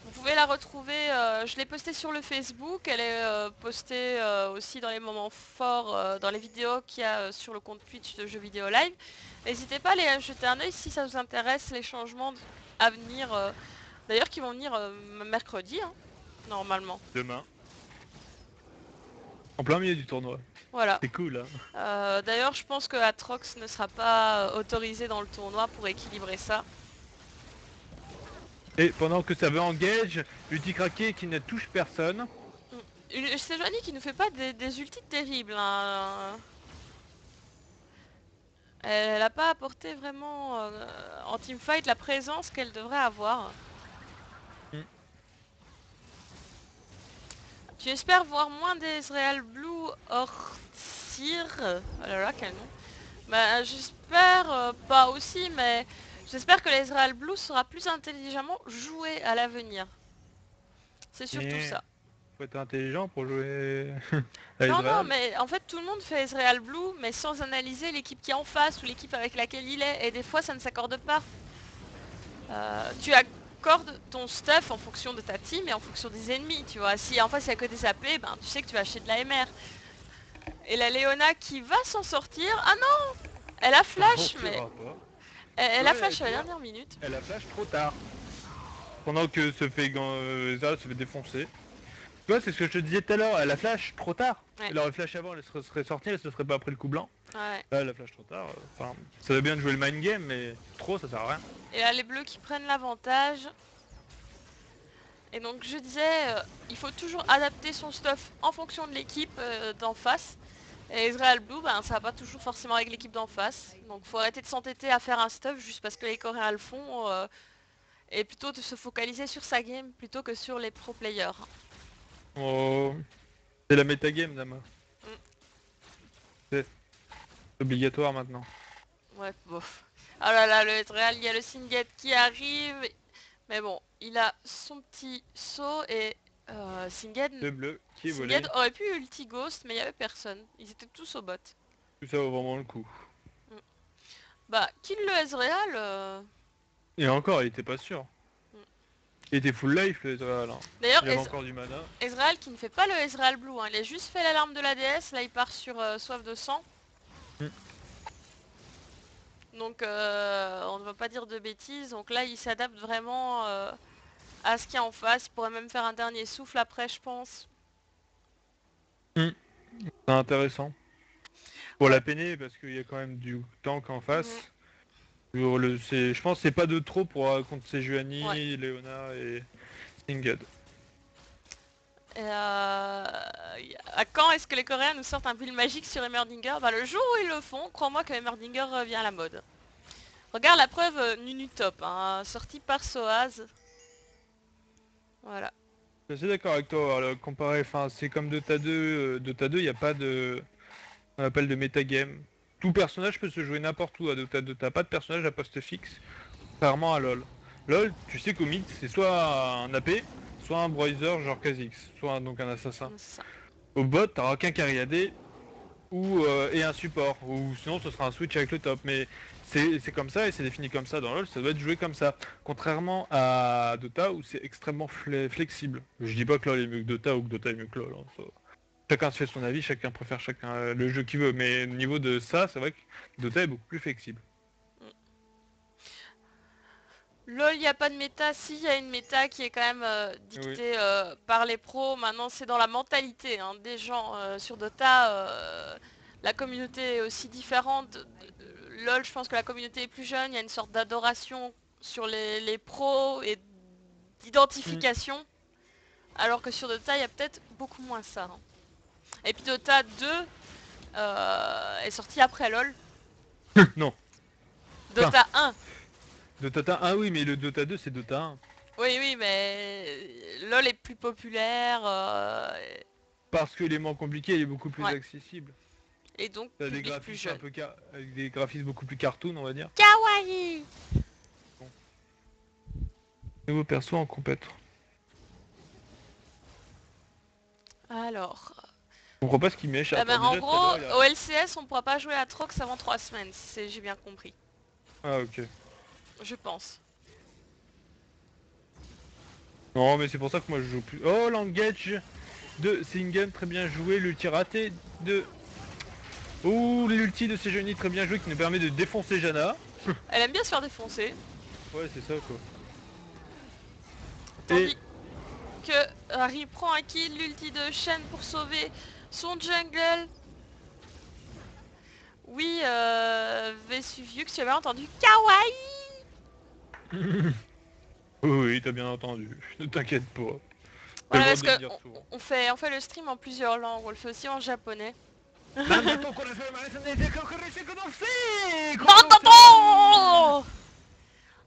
Vous pouvez la retrouver, euh, je l'ai postée sur le Facebook, elle est euh, postée euh, aussi dans les moments forts, dans les vidéos qu'il y a sur le compte Twitch de Jeux Vidéo Live. N'hésitez pas à aller jeter un oeil si ça vous intéresse, les changements à venir, d'ailleurs qui vont venir mercredi, hein, normalement. Demain. En plein milieu du tournoi. Voilà. C'est cool hein. D'ailleurs, je pense que Atrox ne sera pas autorisé dans le tournoi pour équilibrer ça. Et pendant que ça veut engage, l'ulti craqué qui ne touche personne. C'est Johnny qui ne fait pas des, des ultis terribles. hein. Elle n'a pas apporté vraiment euh, en teamfight la présence qu'elle devrait avoir. Mm. Tu espères voir moins d'Israel Blue hors tir Oh là là, quel nom Bah j'espère euh, pas aussi, mais j'espère que l'Israel Blue sera plus intelligemment joué à l'avenir. C'est surtout Mais- ça. Faut être intelligent pour jouer à Non, non, mais en fait tout le monde fait Israel Blue, mais sans analyser l'équipe qui est en face ou l'équipe avec laquelle il est, et des fois ça ne s'accorde pas. Euh, tu accordes ton stuff en fonction de ta team et en fonction des ennemis, tu vois. Si en face il y a que des AP, ben tu sais que tu vas acheter de la MR. Et la Léona qui va s'en sortir, ah non Elle a flash, Bon, mais... c'est Elle, a flash à la dernière minute. Elle a flash trop tard. Pendant que se fait euh, Israël se fait défoncer. Tu vois, c'est ce que je te disais tout à l'heure, elle a flash trop tard. Ouais. Elle aurait flash avant, elle se serait sortie, elle se serait pas pris le coup blanc. Ouais. Là, elle a flash trop tard. euh, Enfin, ça va bien de jouer le mind game, mais trop, ça sert à rien. Et là, les bleus qui prennent l'avantage. Et donc, je disais, euh, il faut toujours adapter son stuff en fonction de l'équipe euh, d'en face. Et Israel Blue, ben, ça va pas toujours forcément avec l'équipe d'en face. Donc, faut arrêter de s'entêter à faire un stuff juste parce que les Coréens le font. euh, et plutôt de se focaliser sur sa game plutôt que sur les pro players. Oh, c'est la metagame, Nama. Mm. C'est obligatoire maintenant. Ouais, bof. Ah là là, le Israël, il y a le Singed qui arrive. Mais bon, il a son petit saut et euh, Singed Le bleu qui est volé. Singed aurait pu ulti ghost, mais il y avait personne. Ils étaient tous au bot. Tout ça vaut vraiment le coup. Bah, kill le Ezreal, euh, Et encore, il était pas sûr. Mm. Il était full life, le Israël. hein. D'ailleurs, Il avait Ez- encore du mana. Ezreal qui ne fait pas le Ezreal Blue, hein. il a juste fait l'alarme de la déesse, là il part sur euh, soif de sang. Mm. Donc euh, on ne va pas dire de bêtises, donc là il s'adapte vraiment à ce qu'il y a en face, il pourrait même faire un dernier souffle après je pense. C'est intéressant. Pour la peiner, parce qu'il y a quand même du tank en face. Le- je pense que c'est pas de trop pour euh, contre Sejuani, Ouais. Léona et Singed. Euh, à quand est-ce que les Coréens nous sortent un build magique sur Emerdinger? Bah le jour où ils le font, crois-moi que Emerdinger revient à la mode. Regarde la preuve euh, Nunu Top, hein, sortie par Soaz. Voilà. Je suis assez d'accord avec toi, alors, comparé, enfin c'est comme Dota 2, euh, Dota 2 il n'y a pas de, on appelle de metagame. Tout personnage peut se jouer n'importe où à Dota 2, t'as pas de personnage à poste fixe, contrairement à LoL. LoL, tu sais qu'au mid c'est soit un AP, soit un Broiser genre Kha'Zix, soit un- donc un assassin. Au bot, t'auras qu'un carry AD ou euh, et un support, ou sinon ce sera un switch avec le top, mais c'est comme ça et c'est défini comme ça dans LoL, ça doit être joué comme ça. Contrairement à Dota où c'est extrêmement fle- flexible. Je dis pas que LoL est mieux que Dota ou que Dota est mieux que LoL. hein, Chacun se fait son avis, chacun préfère chacun le jeu qu'il veut, mais au niveau de ça, c'est vrai que Dota est beaucoup plus flexible. LOL, il n'y a pas de méta. Si, il y a une méta qui est quand même euh, dictée euh, par les pros. Maintenant, c'est dans la mentalité hein, des gens euh, sur Dota. la communauté est aussi différente. LOL, je pense que la communauté est plus jeune. Il y a une sorte d'adoration sur les, les pros et d'identification. Alors que sur Dota, il y a peut-être beaucoup moins ça. hein. Et puis Dota 2 euh, est sorti après LOL. non. Dota 1. Dota 1, ah oui, mais le Dota 2 c'est Dota 1. Oui, oui, mais LOL est plus populaire euh, Parce que l'élément compliqué il est beaucoup plus Ouais. accessible. et donc T'as des plus un jeune. peu car- avec des graphismes beaucoup plus cartoon on va dire. Kawaii Nouveau perso en compète. Alors, Je comprends pas ce qui m'échappe. eh ben, en gros, a- au LCS, on pourra pas jouer à Trox avant 3 semaines, si j'ai bien compris. Ah ok. Je pense. Non mais c'est pour ça que moi je joue plus. Oh l'engage de Singen très bien joué, l'ulti raté de... Oh l'ulti de Sejuani très bien joué qui nous permet de défoncer Jana. Elle aime bien se faire défoncer, Ouais c'est ça quoi. tandis que Harry prend un kill, l'ulti de Shen pour sauver son jungle. Oui, euh, Vesuvius, tu avais entendu Kawaii oui, t'as bien entendu. Ne t'inquiète pas. On, fait, on fait le stream en plusieurs langues, on le fait aussi en japonais. Bantoto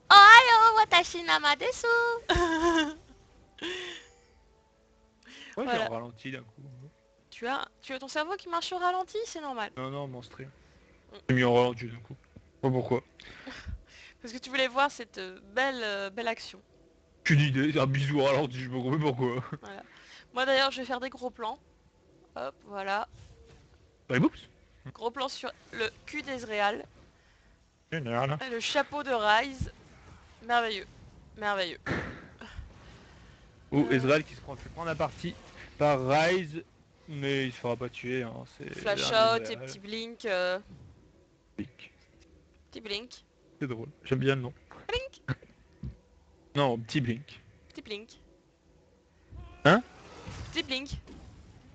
Ohayo watashi nama desu Ouais, voilà. ralenti d'un coup. Hein. Tu as, tu as ton cerveau qui marche au ralenti, c'est normal. Non, non, mon stream. Mm. J'ai mis en ralenti d'un coup. Pas pourquoi. Parce que tu voulais voir cette euh, belle, euh, belle action. Qu'une idée, un bisou ralenti, je me comprends pourquoi. Moi d'ailleurs, je vais faire des gros plans. Hop, voilà. Bah, oups. Gros plan sur le cul d'Ezreal. Génial. Le chapeau de Rise. Merveilleux. Merveilleux. Oh, Euh. Ezreal qui se prend fait prendre la partie par Rise, mais il se fera pas tuer. Hein. Flash out et petit blink. euh, Blink. petit blink. C'est drôle, j'aime bien le nom. Blink. Non, petit Blink. Petit blink. Hein? Petit blink.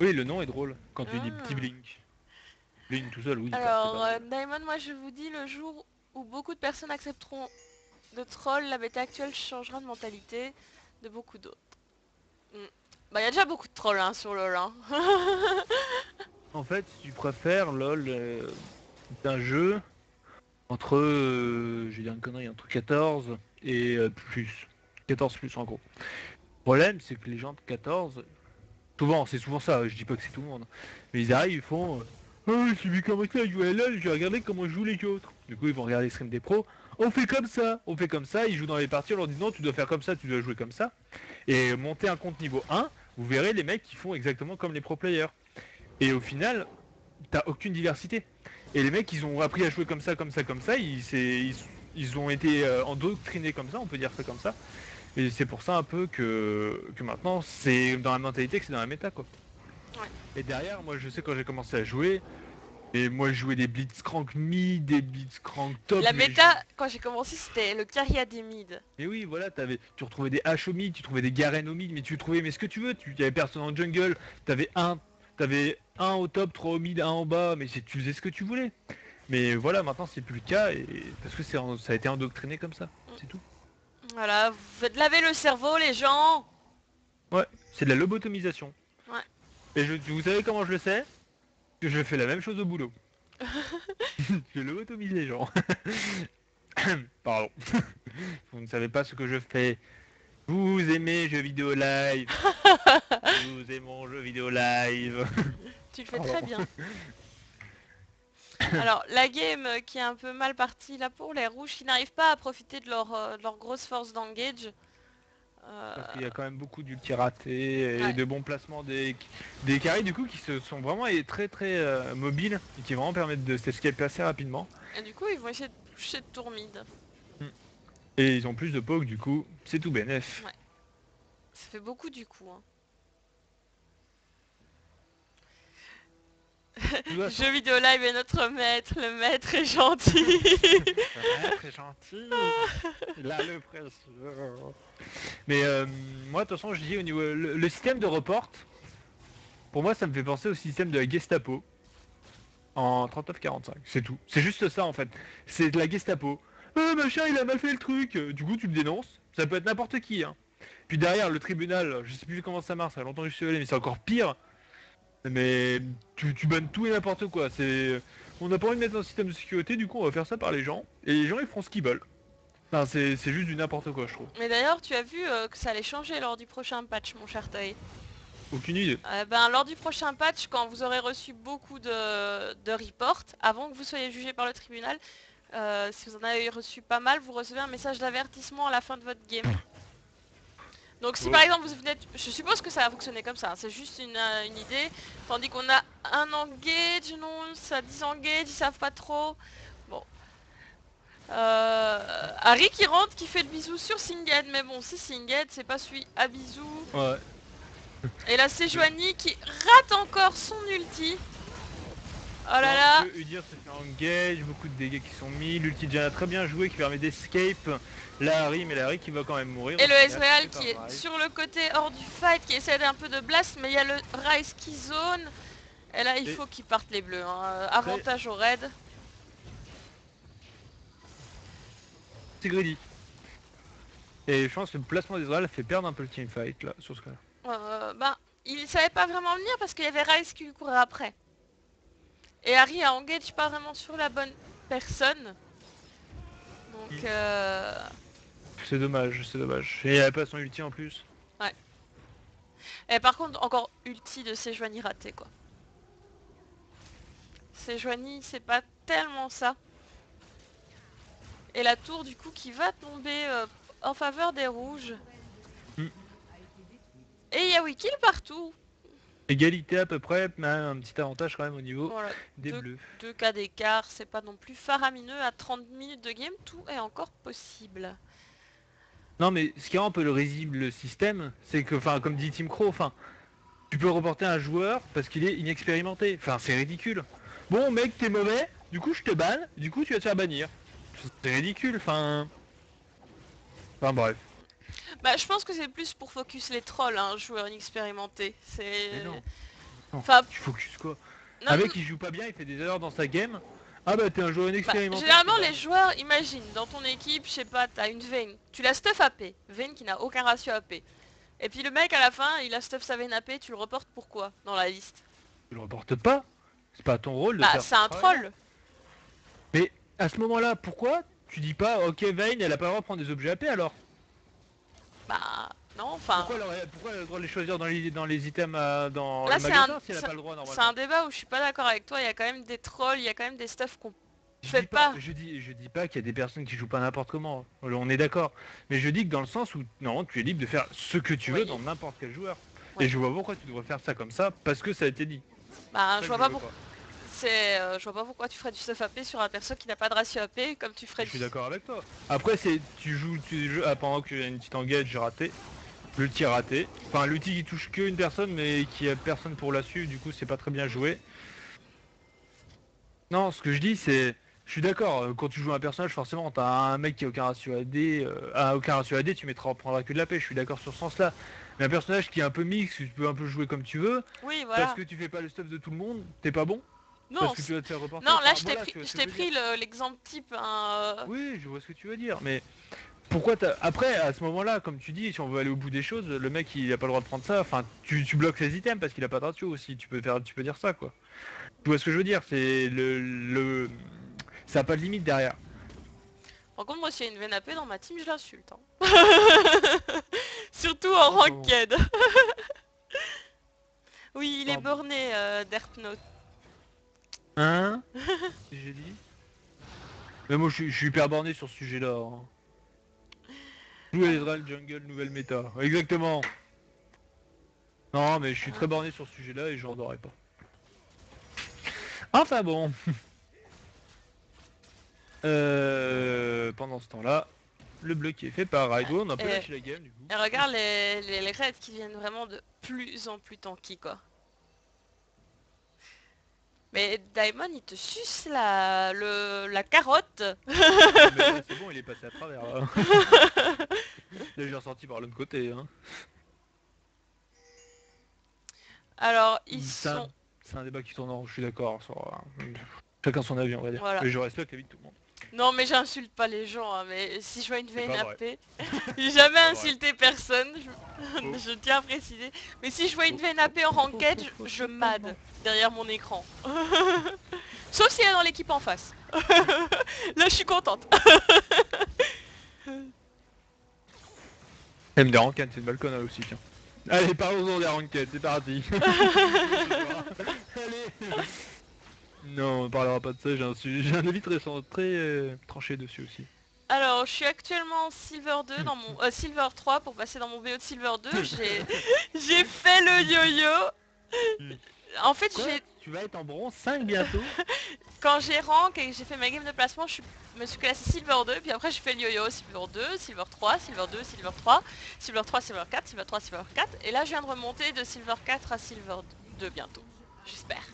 Oui, le nom est drôle quand tu dis Ah. petit Blink. Blink tout seul, oui. Alors, euh, Diamond, moi je vous dis, le jour où beaucoup de personnes accepteront de troll, la bêta actuelle changera de mentalité de beaucoup d'autres. Hmm. Bah, il y a déjà beaucoup de trolls hein, sur LoL. Hein. En fait, si tu préfères, LOL, euh, c'est un jeu entre, euh, dire une connerie, entre 14 et euh, plus. 14 plus en gros. Le problème, c'est que les gens de 14, souvent, c'est souvent ça, je dis pas que c'est tout le monde, mais ils arrivent, ils font euh, Oh, j'ai vu comment ça jouer à je vais regarder comment jouent les autres. Du coup, ils vont regarder les streams des pros. On fait comme ça, on fait comme ça, ils jouent dans les parties en leur disant tu dois faire comme ça, tu dois jouer comme ça. Et monter un compte niveau 1, vous verrez les mecs qui font exactement comme les pro players. Et au final, t'as aucune diversité. Et les mecs, ils ont appris à jouer comme ça, comme ça, comme ça. Ils, c'est- ils, ils ont été euh, endoctrinés comme ça, on peut dire ça comme ça. Et c'est pour ça un peu que, que maintenant, c'est dans la mentalité que c'est dans la méta, quoi. Ouais. Et derrière, moi, je sais quand j'ai commencé à jouer, et moi, je jouais des blitzcrank mid, des blitzcrank top. la bêta, quand j'ai commencé, c'était le carry des mid. mais oui, voilà, avais, tu retrouvais des H au mid, tu trouvais des Garen au mid, mais tu trouvais mais ce que tu veux, tu avais personne en jungle, t'avais un, t'avais un au top, trois au mid, un en bas, mais c'est- tu faisais ce que tu voulais. Mais voilà, maintenant c'est plus le cas et parce que ça a été endoctriné comme ça, c'est tout. Voilà, vous faites laver le cerveau, les gens C'est de la lobotomisation. Ouais. Et je, vous savez comment je le sais? Que je fais la même chose au boulot. je lobotomise les gens. Pardon. vous ne savez pas ce que je fais. Vous aimez jeux vidéo live. vous aimons jeux vidéo live. Tu le fais Pardon. très bien. Alors, la game qui est un peu mal partie là pour les rouges qui n'arrivent pas à profiter de leur, euh, de leur grosse force d'engage. Euh, qu'il y a quand même beaucoup d'ulti ratés et Ouais. de bons placements des, des carrés du coup qui se sont vraiment et très très euh, mobiles et qui vraiment permettent de s'escape assez rapidement. et du coup, ils vont essayer de toucher de tour mid. Et ils ont plus de poke du coup, c'est tout bénef. Ça fait beaucoup du coup. hein. Vois, Jeu vidéo live est notre maître, le maître est gentil. Ouais, très gentil. Là, le précieux. Mais euh, moi, de toute façon, je dis au niveau le, le système de report. Pour moi, ça me fait penser au système de la Gestapo en 39-45. C'est tout. C'est juste ça en fait. C'est de la Gestapo. Euh, machin, il a mal fait le truc. Euh, Du coup, tu le dénonces. Ça peut être n'importe qui. Hein. Puis derrière, le tribunal, je sais plus comment ça marche. Ça fait longtemps que je suis allé, mais c'est encore pire. Mais tu, tu bannes tout et n'importe quoi. C'est on n'a pas envie de mettre un système de sécurité, du coup on va faire ça par les gens, et les gens ils feront ce qu'ils veulent. Enfin, c'est c'est juste du n'importe quoi je trouve. Mais d'ailleurs, tu as vu euh, que ça allait changer lors du prochain patch, mon cher Toy. Aucune idée. Euh, ben, lors du prochain patch, quand vous aurez reçu beaucoup de, de reports, avant que vous soyez jugé par le tribunal, euh, si vous en avez reçu pas mal, vous recevez un message d'avertissement à la fin de votre game. Donc si par exemple vous venez, je suppose que ça va fonctionner comme ça, hein, c'est juste une, euh, une idée, tandis qu'on a un engage, non, ça disengage, ils savent pas trop. Bon. Euh, Harry qui rentre, qui fait le bisou sur Singed, mais bon si Singed c'est pas celui à bisou. Ouais. Et là c'est Joanie qui rate encore son ulti. Oh là là se fait engage, beaucoup de dégâts qui sont mis, l'ulti Diana très bien joué qui permet d'escape. La Harry, mais la Harry qui va quand même mourir. Et le Ezreal qui est sur le côté hors du fight, qui essaie d'un peu de blast, mais il y a le Rise qui zone. Et là il Et- faut qu'ils partent les bleus. hein. Avantage au raid. C'est greedy. Et je pense que le placement d'Ezreal fait perdre un peu le teamfight là, sur ce cas-là. Euh, ben, il savait pas vraiment venir parce qu'il y avait Rise qui lui courait après. Et Harry a engage pas vraiment sur la bonne personne. Donc Mm. euh, c'est dommage, c'est dommage. Et elle a pas son ulti en plus. Et par contre, encore ulti de Sejuani raté quoi. Sejuani, c'est pas tellement ça. Et la tour du coup qui va tomber euh, en faveur des rouges. Hmm. Et il y a Wikil partout. Égalité à peu près, mais un petit avantage quand même au niveau Voilà, des deux- bleus. deux cas d'écart, c'est pas non plus faramineux. À 30 minutes de game, tout est encore possible. Non mais ce qui rend un peu le risible le système, c'est que, enfin comme dit Tim Crow, enfin, tu peux reporter un joueur parce qu'il est inexpérimenté. Enfin c'est ridicule. Bon mec t'es mauvais, du coup je te banne, du coup tu vas te faire bannir. C'est ridicule, enfin... Enfin bref. Bah, je pense que c'est plus pour focus les trolls, un joueur inexpérimenté. C'est. Mais non. Non, Enfin, tu focus quoi? Non, Un mec il joue pas bien, il fait des erreurs dans sa game. Ah bah t'es un joueur Bah, inexpérimenté. généralement, les joueurs, imagine, dans ton équipe, je sais pas, t'as une Vayne, tu la stuff AP, Vayne qui n'a aucun ratio AP. Et puis le mec à la fin, il a stuff sa Vayne AP, tu le reportes pourquoi dans la liste? Tu le reportes pas. C'est pas ton rôle de Bah, c'est ce un travail. troll Mais à ce moment-là, pourquoi tu dis pas ok Vayne elle a pas le droit de prendre des objets AP alors? Bah, non, enfin. Pourquoi elle, aurait- pourquoi elle a le droit de les choisir dans les, dans les items euh, dans Là, le c'est magasin un- si elle a c'est- pas le droit normalement C'est un débat où je suis pas d'accord avec toi, il y a quand même des trolls, il y a quand même des stuff qu'on. je dis pas. Je dis, je dis pas qu'il y a des personnes qui jouent pas n'importe comment. On est d'accord. Mais je dis que dans le sens où non, tu es libre de faire ce que tu veux dans n'importe quel joueur. Et je vois pourquoi tu devrais faire ça comme ça parce que ça a été dit. Bah, je vois pas pourquoi. C'est, euh, je vois pas pourquoi tu ferais du stuff AP sur un perso qui n'a pas de ratio AP comme tu ferais Je suis du. d'accord avec toi. Après, c'est tu joues, tu joues ah, pendant qu'il y a une petite engage, j'ai raté. L'ulti raté. Enfin, l'ulti qui touche qu'une personne, mais qui a personne pour la suivre, du coup, c'est pas très bien joué. Non, ce que je dis, c'est. Je suis d'accord, euh, quand tu joues un personnage, forcément, t'as un mec qui a aucun ratio AD, euh, a aucun ratio AD, tu mettras, prendras que de la paix, je suis d'accord sur ce sens-là. Mais un personnage qui est un peu mix, tu peux un peu jouer comme tu veux, Oui, voilà. parce que tu fais pas le stuff de tout le monde, t'es pas bon Non, Parce que tu vas te faire reporter. non, là Enfin, je t'ai voilà, pris, je le- l'exemple type. hein, euh, Oui, je vois ce que tu veux dire, mais pourquoi t'as... Après, à ce moment-là, comme tu dis, si on veut aller au bout des choses, le mec il a pas le droit de prendre ça, enfin, tu, tu bloques ses items parce qu'il a pas de ratio aussi, tu peux faire, tu peux dire ça, quoi. Tu vois ce que je veux dire, c'est le... le... Ça a pas de limite derrière. Par contre, moi, s'il y a une veine AP dans ma team, je l'insulte. hein. Surtout en Oh. ranked. oui, il est borné, euh, Derpnote. Hein J'ai dit Mais moi je suis, hyper borné sur ce sujet-là. Hein. Jouer Ezreal Jungle, nouvelle méta. Exactement. Non mais je suis très borné sur ce sujet-là et je rendrai pas. Enfin bon. Euh, pendant ce temps-là, le bleu qui est fait par Raido, on a un peu Et- lâché la game du coup. Et regarde les, les, les raids qui viennent vraiment de plus en plus tanky, quoi. Mais Daimon, il te suce la, le, la carotte. C'est bon, il est passé à travers là. là j'ai ressorti par l'autre côté. Hein. Alors, ils Ça- sont... C'est un débat qui tourne en rond, je suis d'accord. sur, Chacun son avis, on va dire. Voilà. Mais je respecte l'avis de tout le monde. Non, mais j'insulte pas les gens, hein, mais si je vois une VNAP, j'ai jamais vrai. insulté personne, je... Tiens à préciser. Mais si je vois une. VNAP en ranked, je, mad derrière mon écran. Sauf si elle est dans l'équipe en face. Là, je suis contente. Même des ranked, c'est une balconne aussi, tiens. Allez, parlons-en des ranked, c'est parti. Allez. Non, on parlera pas de ça, j'ai un, sujet- j'ai un avis très, très euh, tranché dessus aussi. Alors, je suis actuellement en Silver 2 dans mon... euh, Silver 3 pour passer dans mon BO de Silver 2. J'ai j'ai fait le yo-yo. En fait, Quoi j'ai Tu vas être en bronze 5 bientôt quand j'ai rank et que j'ai fait ma game de placement, je suis- me suis classé Silver 2, puis après j'ai fait le yo-yo Silver 2, Silver 3, Silver 2, Silver 3, Silver 3, Silver 4, Silver 3, Silver 4, et là je viens de remonter de Silver 4 à Silver 2 bientôt, j'espère.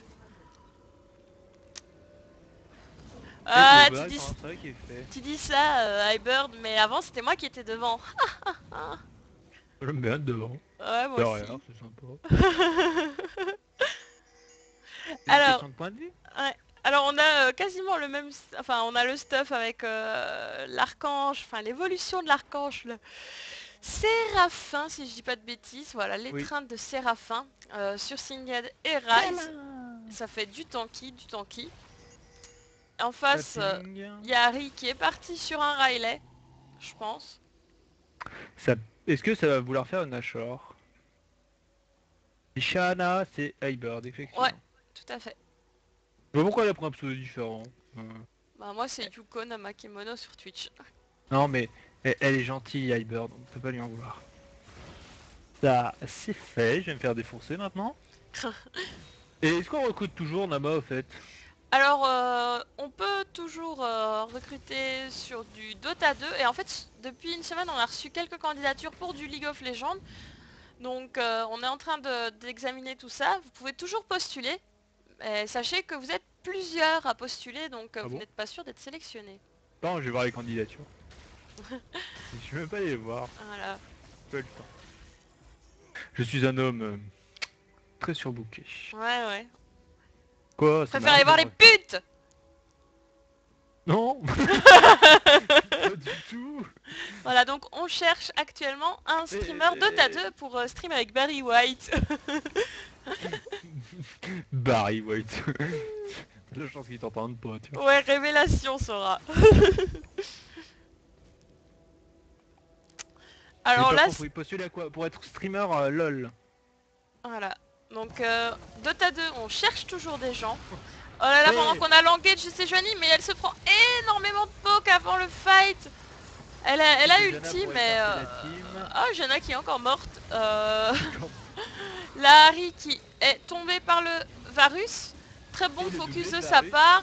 Ah, tu dis, tu ça, euh, Highbird, mais avant c'était moi qui étais devant. J'aime bien être devant. Ouais, De moi aussi. rien, c'est sympa. Alors- question de point de vue? Alors on a euh, quasiment le même, enfin on a le stuff avec euh, l'archange, enfin l'évolution de l'archange, le Séraphin si je dis pas de bêtises, voilà l'étreinte de Séraphin euh, sur Singed et Rise, ça fait du tanky, du tanky. En face, euh, il y a Harry qui est parti sur un Riley, je pense. Ça... Est-ce que ça va vouloir faire une Nashor Shana, c'est Hybird, effectivement. Ouais. Tout à fait. Je vois pourquoi elle a pris un pseudo différent. Euh, Bah moi c'est Yuko Namakemono sur Twitch. Non, mais elle, elle est gentille, Hybird, on peut pas lui en vouloir. Ça, c'est fait, je vais me faire défoncer maintenant. Et est-ce qu'on recrute toujours Nama, au fait? Alors, euh, on peut toujours euh, recruter sur du Dota 2. Et en fait, depuis une semaine, on a reçu quelques candidatures pour du League of Legends. Donc, euh, on est en train de- d'examiner tout ça. Vous pouvez toujours postuler. Mais sachez que vous êtes plusieurs à postuler, donc Ah vous bon n'êtes pas sûr d'être sélectionné. Non, je vais voir les candidatures. je vais même pas aller les voir, Voilà. le temps. Je suis un homme très surbooké. Ouais, ouais. Quoi ça Préfère aller voir les putes Non Pas du tout Voilà, donc on cherche actuellement un streamer euh, Dota euh, 2 pour euh, stream avec Barry White. Barry White. La chance qu'ils t'entendent pas, tu vois. ouais, révélation sera. Alors là, compris, postuler à quoi? Pour être streamer euh, LOL. Voilà. Donc euh, Dota 2, on cherche toujours des gens. Oh là là, pendant qu'on a l'engage, je sais Joanie, mais elle se prend énormément de poke avant le fight. Elle a, elle a ulti, mais... Euh... de. Oh, Jana qui est encore morte. Euh... la Harry qui est tombée par le Varus. Très bon focus de de sa part.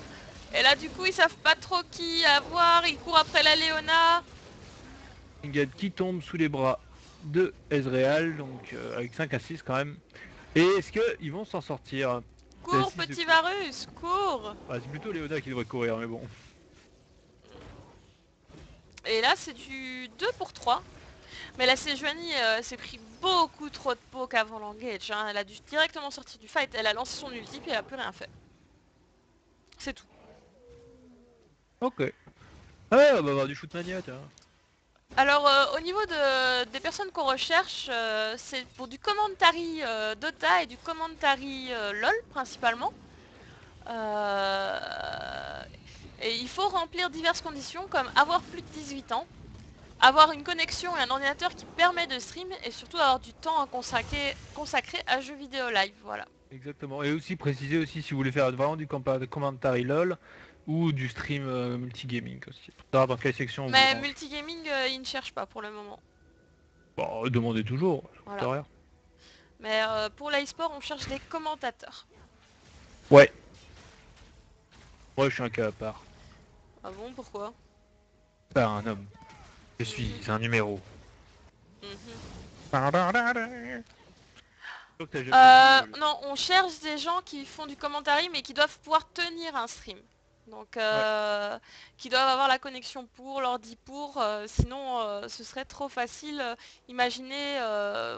Et là, du coup, ils savent pas trop qui avoir. Ils courent après la Léona. Qui tombe sous les bras de Ezreal, donc euh, avec 5 à 6 quand même. Et est-ce qu'ils vont s'en sortir Cours, de petit. Varus, cours Ah, C'est plutôt Léona qui devrait courir, mais bon. Et là, c'est du 2 pour 3. Mais la Sejuani euh, s'est pris beaucoup trop de poke avant l'engage. hein. Elle a dû directement sortir du fight. Elle a lancé son ulti puis elle a plus rien fait. C'est tout. Ok. Ah ouais, on va avoir du shootmania, tiens. Alors euh, au niveau de- des personnes qu'on recherche, euh, c'est pour du commentary euh, Dota et du commentary LOL principalement. Et il faut remplir diverses conditions comme avoir plus de 18 ans, avoir une connexion et un ordinateur qui permet de stream et surtout avoir du temps à consacrer, consacré à jeux vidéo live. Voilà. Exactement. Et aussi préciser aussi si vous voulez faire vraiment du commentary LOL ou du stream euh, multigaming aussi. Pour savoir dans quelle section Mais vous multigaming, euh, ils ne cherchent pas pour le moment. Bon, demandez toujours, Voilà. rien. Mais euh, pour l'e-sport, on cherche des commentateurs. Ouais. Moi je suis un cas à part. Ah bon, pourquoi? Pas un homme. Je suis un numéro. Mhm. Donc, euh, non, on cherche des gens qui font du commentary mais qui doivent pouvoir tenir un stream. Donc, euh, qui doivent avoir la connexion pour, l'ordi pour, euh, sinon euh, ce serait trop facile. Imaginez,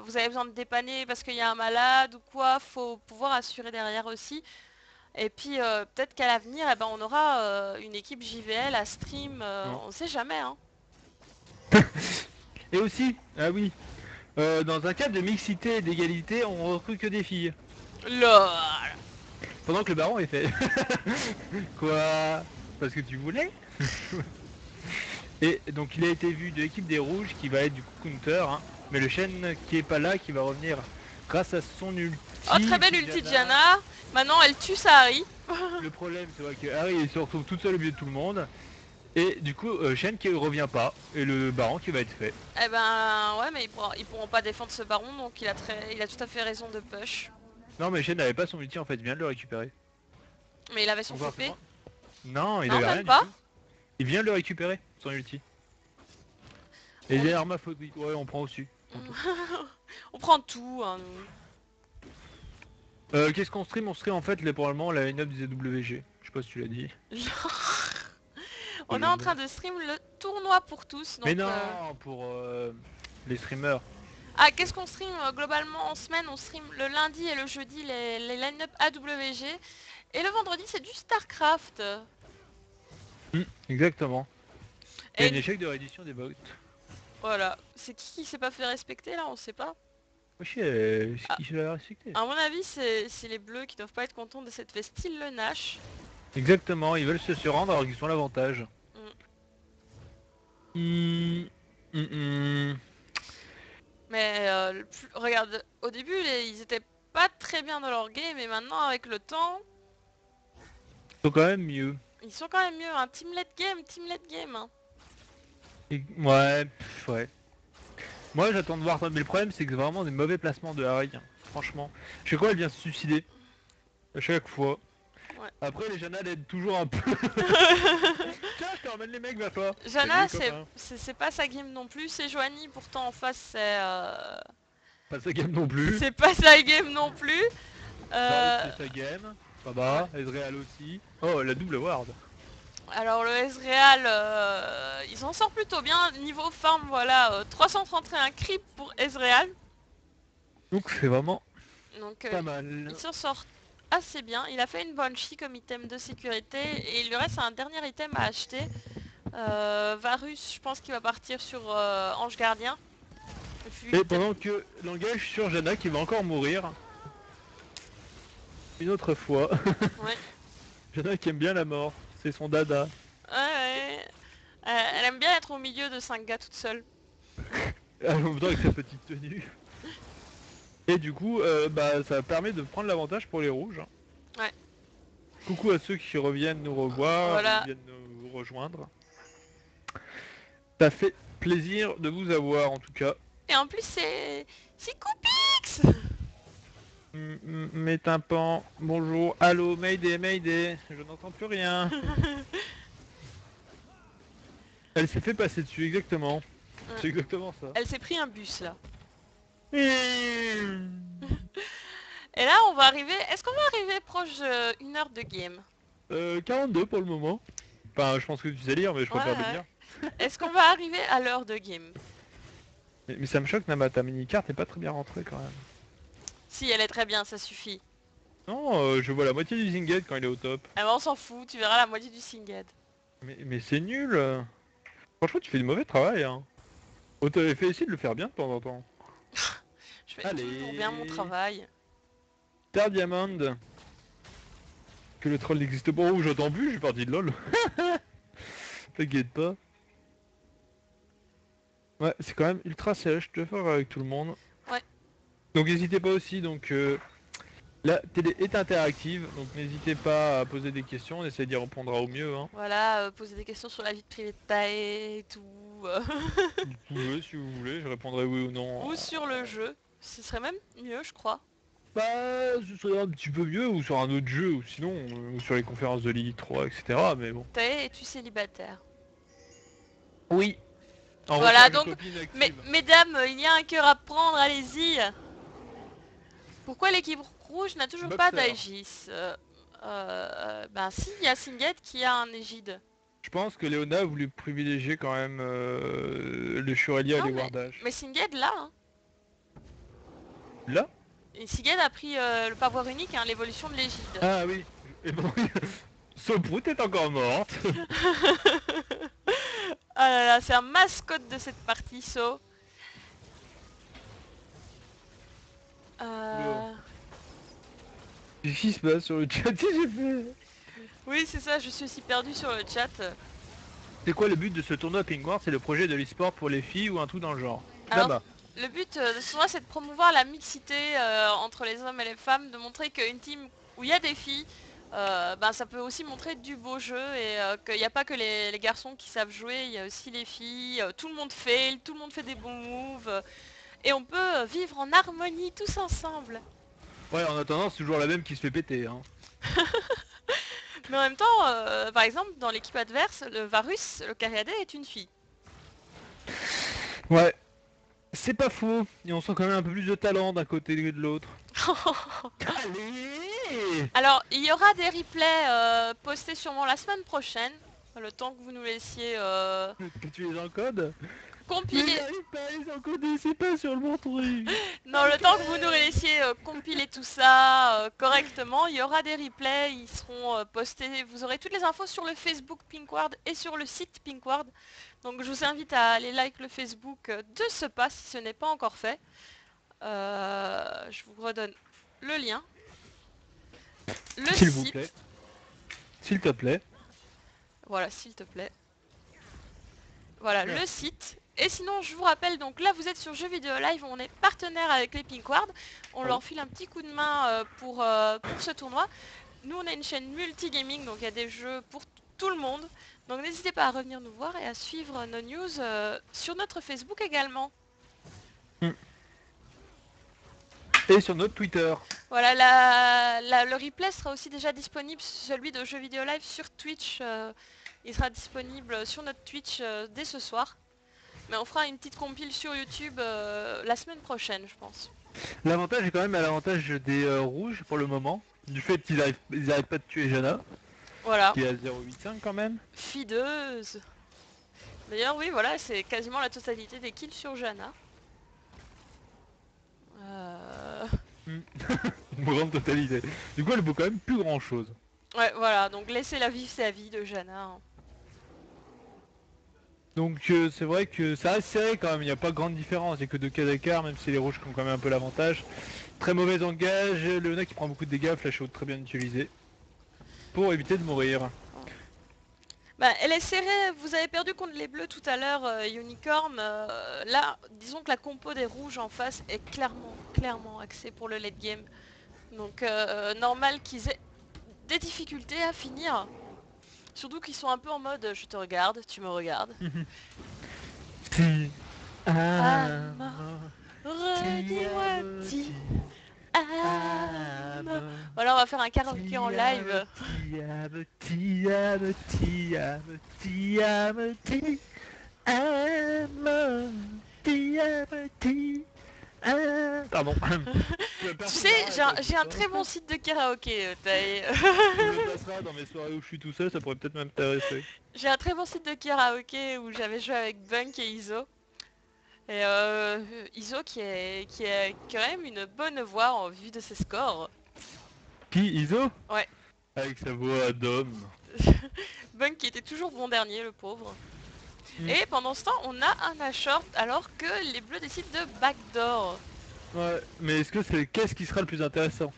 vous avez besoin de dépanner parce qu'il y a un malade ou quoi, faut pouvoir assurer derrière aussi. Et puis peut-être qu'à l'avenir, eh ben, on aura une équipe JVL à stream, on sait jamais. Hein. Et aussi, ah oui, dans un cadre de mixité et d'égalité, on recrute que des filles. LOL Pendant que le baron est fait. Quoi Parce que tu voulais Et donc il a été vu de l'équipe des rouges qui va être du coup counter, hein. mais le chêne qui est pas là, qui va revenir grâce à son ulti. Oh, très belle ulti Diana. Maintenant, elle tue sa Harry. Le problème c'est vrai que Harry il se retrouve toute seule au milieu de tout le monde. Et du coup, euh, Shen qui revient pas, et le baron qui va être fait. Eh ben ouais mais ils pourront, ils pourront pas défendre ce baron donc il a très il a tout à fait raison de push. Non mais Shen n'avait pas son ulti en fait, il vient de le récupérer. Mais il avait son On voir. Non, il Non, avait même rien du pas. tout. Il vient de le récupérer, son ulti. Et armes à faux- ouais on prend aussi. On prend tout. hein, nous. Euh, Qu'est-ce qu'on stream? On stream en fait les, probablement la line-up des AWG. Je sais pas si tu l'as dit. On est en train de stream le tournoi pour tous. Donc, Mais non, euh, pour euh, les streamers. Ah qu'est-ce qu'on stream euh, globalement en semaine? On stream le lundi et le jeudi les, les line-up AWG. Et le vendredi c'est du StarCraft. Hmm, exactement. Il y a Et une échec de réédition des votes. voilà. C'est qui qui s'est pas fait respecter là? On sait pas. Euh, Ah. c'est qui l'avais respecté À mon avis c'est les bleus qui doivent pas être contents de cette veste style le Nash. Exactement, ils veulent se se rendre alors qu'ils ont l'avantage. Hmm, hmm, hmm. Mais euh, plus- regarde, au début, les- ils étaient pas très bien dans leur game, et maintenant, avec le temps, Ils sont quand même mieux. ils sont quand même mieux. Un team late game, team late game. hein. Et- Ouais, pff, ouais. Moi j'attends de voir, mais le problème c'est que c'est vraiment des mauvais placements de Harry, hein, franchement. Je sais quoi, elle vient se suicider? À chaque fois. Ouais. Après les Jana l'aident toujours un peu. Ramène les mecs vers toi. Jana, c'est pas sa game non plus. C'est Joanie, pourtant en face, c'est euh, Pas sa game non plus. c'est pas sa game non plus. Euh, Varus, c'est sa game. Ça va, Ezreal aussi. Oh, la double ward. alors le Ezreal, euh, il s'en sort plutôt bien. Niveau farm, voilà, euh, 331 creep pour Ezreal. Donc c'est vraiment Donc euh, pas mal. il s'en sort assez bien. Il a fait une Banshee comme item de sécurité et il lui reste un dernier item à acheter. Euh, Varus, je pense qu'il va partir sur euh, Ange Gardien. Et pendant que l'engage sur Jana qui va encore mourir. Une autre fois. Ouais. Jana qui aime bien la mort. C'est son dada. Ouais, ouais. Euh, elle aime bien être au milieu de 5 gars toute seule. En même temps avec sa petite tenue. Et du coup, euh, bah, ça permet de prendre l'avantage pour les rouges. Ouais. Coucou à ceux qui reviennent nous revoir, Voilà. qui viennent nous rejoindre. Ça fait plaisir de vous avoir en tout cas. Et en plus, c'est... C'est Coupix Mes tympans, bonjour, allô, Mayday, Mayday, je n'entends plus rien. Elle s'est fait passer dessus, exactement. C'est exactement ça. Elle s'est pris un bus, là. Mmh. Et là, on va arriver... Est-ce qu'on va arriver proche d'une heure de game? Euh, 42 pour le moment. Enfin, je pense que tu sais lire, mais je préfère Ouais, le dire. Est-ce qu'on va arriver à l'heure de game? Mais, mais ça me choque, Nama, ta mini-carte est pas très bien rentrée quand même. Si, elle est très bien, ça suffit. Non, euh, je vois la moitié du Zingate quand il est au top. Ah bah, on s'en fout, tu verras la moitié du Singed. Mais, mais c'est nul euh. Franchement, tu fais du mauvais travail, hein. Oh, t'avais fait essayer de le faire bien de temps en temps. Je fais Allez. toujours bien mon travail. Terre Diamond. Que le troll n'existe pas. Oh, j'entends plus, je suis parti de lol. T'inquiète pas. Ouais, c'est quand même ultra sèche, je te faire avec tout le monde. Ouais. Donc n'hésitez pas aussi, donc euh, la télé est interactive, donc n'hésitez pas à poser des questions, on essaie d'y répondre au mieux. Hein. Voilà, euh, poser des questions sur la vie privée de Tae et tout. euh, Vous pouvez si vous voulez, je répondrai oui ou non. ou sur le jeu. Ce serait même mieux, je crois. Bah, ce serait un petit peu mieux, ou sur un autre jeu, ou sinon, euh, ou sur les conférences de Ligue 3, etc. Mais bon. Tae, es-tu célibataire? Oui. En Voilà, donc. Mais, mesdames, il y a un cœur à prendre, allez-y Pourquoi l'équipe rouge n'a toujours pas d'Aegis euh, euh, Ben si, il y a Singed qui a un égide. Je pense que Léona a voulu privilégier quand même euh, le et Non, les. Mais Singed là, hein. Là? Et Singed a pris euh, le pouvoir unique, hein, l'évolution de l'égide. Ah oui. Et bon, Soprout est encore morte. Ah là là, c'est un mascotte de cette partie, So. Euh... Qu'est-ce qui se passe sur le chat? Oui, c'est ça, je suis aussi perdu sur le chat. C'est quoi le but de ce tournoi Ward C'est le projet de l'e-sport pour les filles ou un truc dans le genre? Alors. Le but euh, de ce tournoi, c'est de promouvoir la mixité euh, entre les hommes et les femmes, de montrer qu'une team où il y a des filles, euh, ben, ça peut aussi montrer du beau jeu et euh, qu'il n'y a pas que les, les garçons qui savent jouer, il y a aussi les filles, tout le monde fail, tout le monde fait des bons moves, et on peut euh, vivre en harmonie tous ensemble. Ouais, en attendant, c'est toujours la même qui se fait péter. Hein. Mais en même temps, euh, par exemple, dans l'équipe adverse, le Varus, le Cariadé, est une fille. Ouais. C'est pas faux. Et on sent quand même un peu plus de talent d'un côté et de l'autre. Allez Alors, il y aura des replays euh, postés sûrement la semaine prochaine, le temps que vous nous laissiez euh, Que tu les encodes compiler... pas sur le bon truc. Non, le temps que vous nous laissiez euh, compiler tout ça euh, correctement, il y aura des replays, ils seront euh, postés, vous aurez toutes les infos sur le Facebook Pinkward et sur le site Pinkward. Donc je vous invite à aller like le Facebook de ce pas si ce n'est pas encore fait. Je vous redonne le lien. Le S'il vous site. plaît. S'il te plaît. Voilà, s'il te plaît. Voilà, le site Et sinon, je vous rappelle, donc là, vous êtes sur Jeux Vidéo Live, on est partenaire avec les Pinkward. On leur file un petit coup de main euh, pour, euh, pour ce tournoi. Nous, on a une chaîne multi-gaming, donc il y a des jeux pour tout le monde. Donc n'hésitez pas à revenir nous voir et à suivre nos news euh, sur notre Facebook également. Et sur notre Twitter. Voilà, la- la- le replay sera aussi déjà disponible, celui de Jeux Vidéo Live sur Twitch. il sera disponible sur notre Twitch dès ce soir. Mais on fera une petite compile sur YouTube euh, la semaine prochaine, je pense. L'avantage est quand même à l'avantage des euh, rouges pour le moment. Du fait qu'ils arrivent, ils arrivent pas de tuer Jana, Voilà, qui est à 0,85 quand même. fideuse. D'ailleurs, oui, voilà, c'est quasiment la totalité des kills sur Jana. Euh, Une grande totalité. Du coup elle vaut quand même plus grand chose. Ouais, voilà, donc laissez-la vivre sa vie de Jana. hein. Donc euh, c'est vrai que ça reste serré quand même, il n'y a pas grande différence, il n'y a que deux cas d'écart, même si les rouges ont quand même un peu l'avantage. Très mauvais engage, Leona qui prend beaucoup de dégâts, flash out très bien utilisé. Pour éviter de mourir. Bah, elle est serrée, vous avez perdu contre les bleus tout à l'heure, euh, Unicorn. euh, là, disons que la compo des rouges en face est clairement, clairement axée pour le late game. Donc, euh, normal qu'ils aient des difficultés à finir. Surtout qu'ils sont un peu en mode je te regarde, tu me regardes. Ah, Redis-moi ah, Voilà, on va faire un karaoké en live. Am. Pardon. Tu sais, j'ai un, un très bon site de karaoké, euh, Taï. Dans mes soirées où je suis tout seul, ça pourrait peut-être m'intéresser. J'ai un très bon site de karaoké où j'avais joué avec Bunk et Iso. Et euh, Iso qui est qui est quand même une bonne voix en vue de ses scores. Qui, Iso? Ouais. Avec sa voix d'homme. Bunk qui était toujours bon dernier, le pauvre. Mm. Et pendant ce temps, on a un A-short alors que les bleus décident de backdoor. Ouais, mais est-ce que c'est qu'est-ce qui sera le plus intéressant?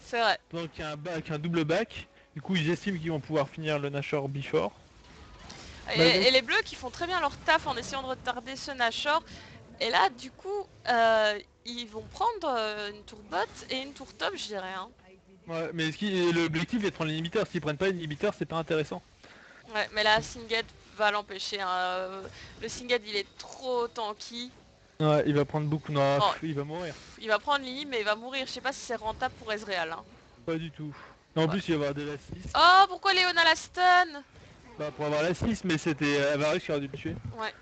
C'est vrai. Donc il y a un back, un double back. Du coup, ils estiment qu'ils vont pouvoir finir le Nashor before. Et, Bah, donc- et les bleus qui font très bien leur taf en essayant de retarder ce Nashor. Et là, du coup, euh, ils vont prendre euh, une tour bot et une tour top, je dirais. hein. Ouais, mais l'objectif est de prendre l'inhibiteur. S'ils prennent pas l'inhibiteur, c'est pas intéressant. Ouais, mais là, Singed va l'empêcher. hein. Euh, Le Singed, il est trop tanky. Ouais, il va prendre beaucoup. Non, Oh. il va mourir. Il va prendre l'inhib, mais il va mourir. Je sais pas si c'est rentable pour Ezreal. hein. Pas du tout. Non, en Ouais. plus, il va y avoir de la 6. Oh, pourquoi Léon a la stun Bah, pour avoir la 6, mais c'était Avarice qui aurait dû le tuer. Ouais.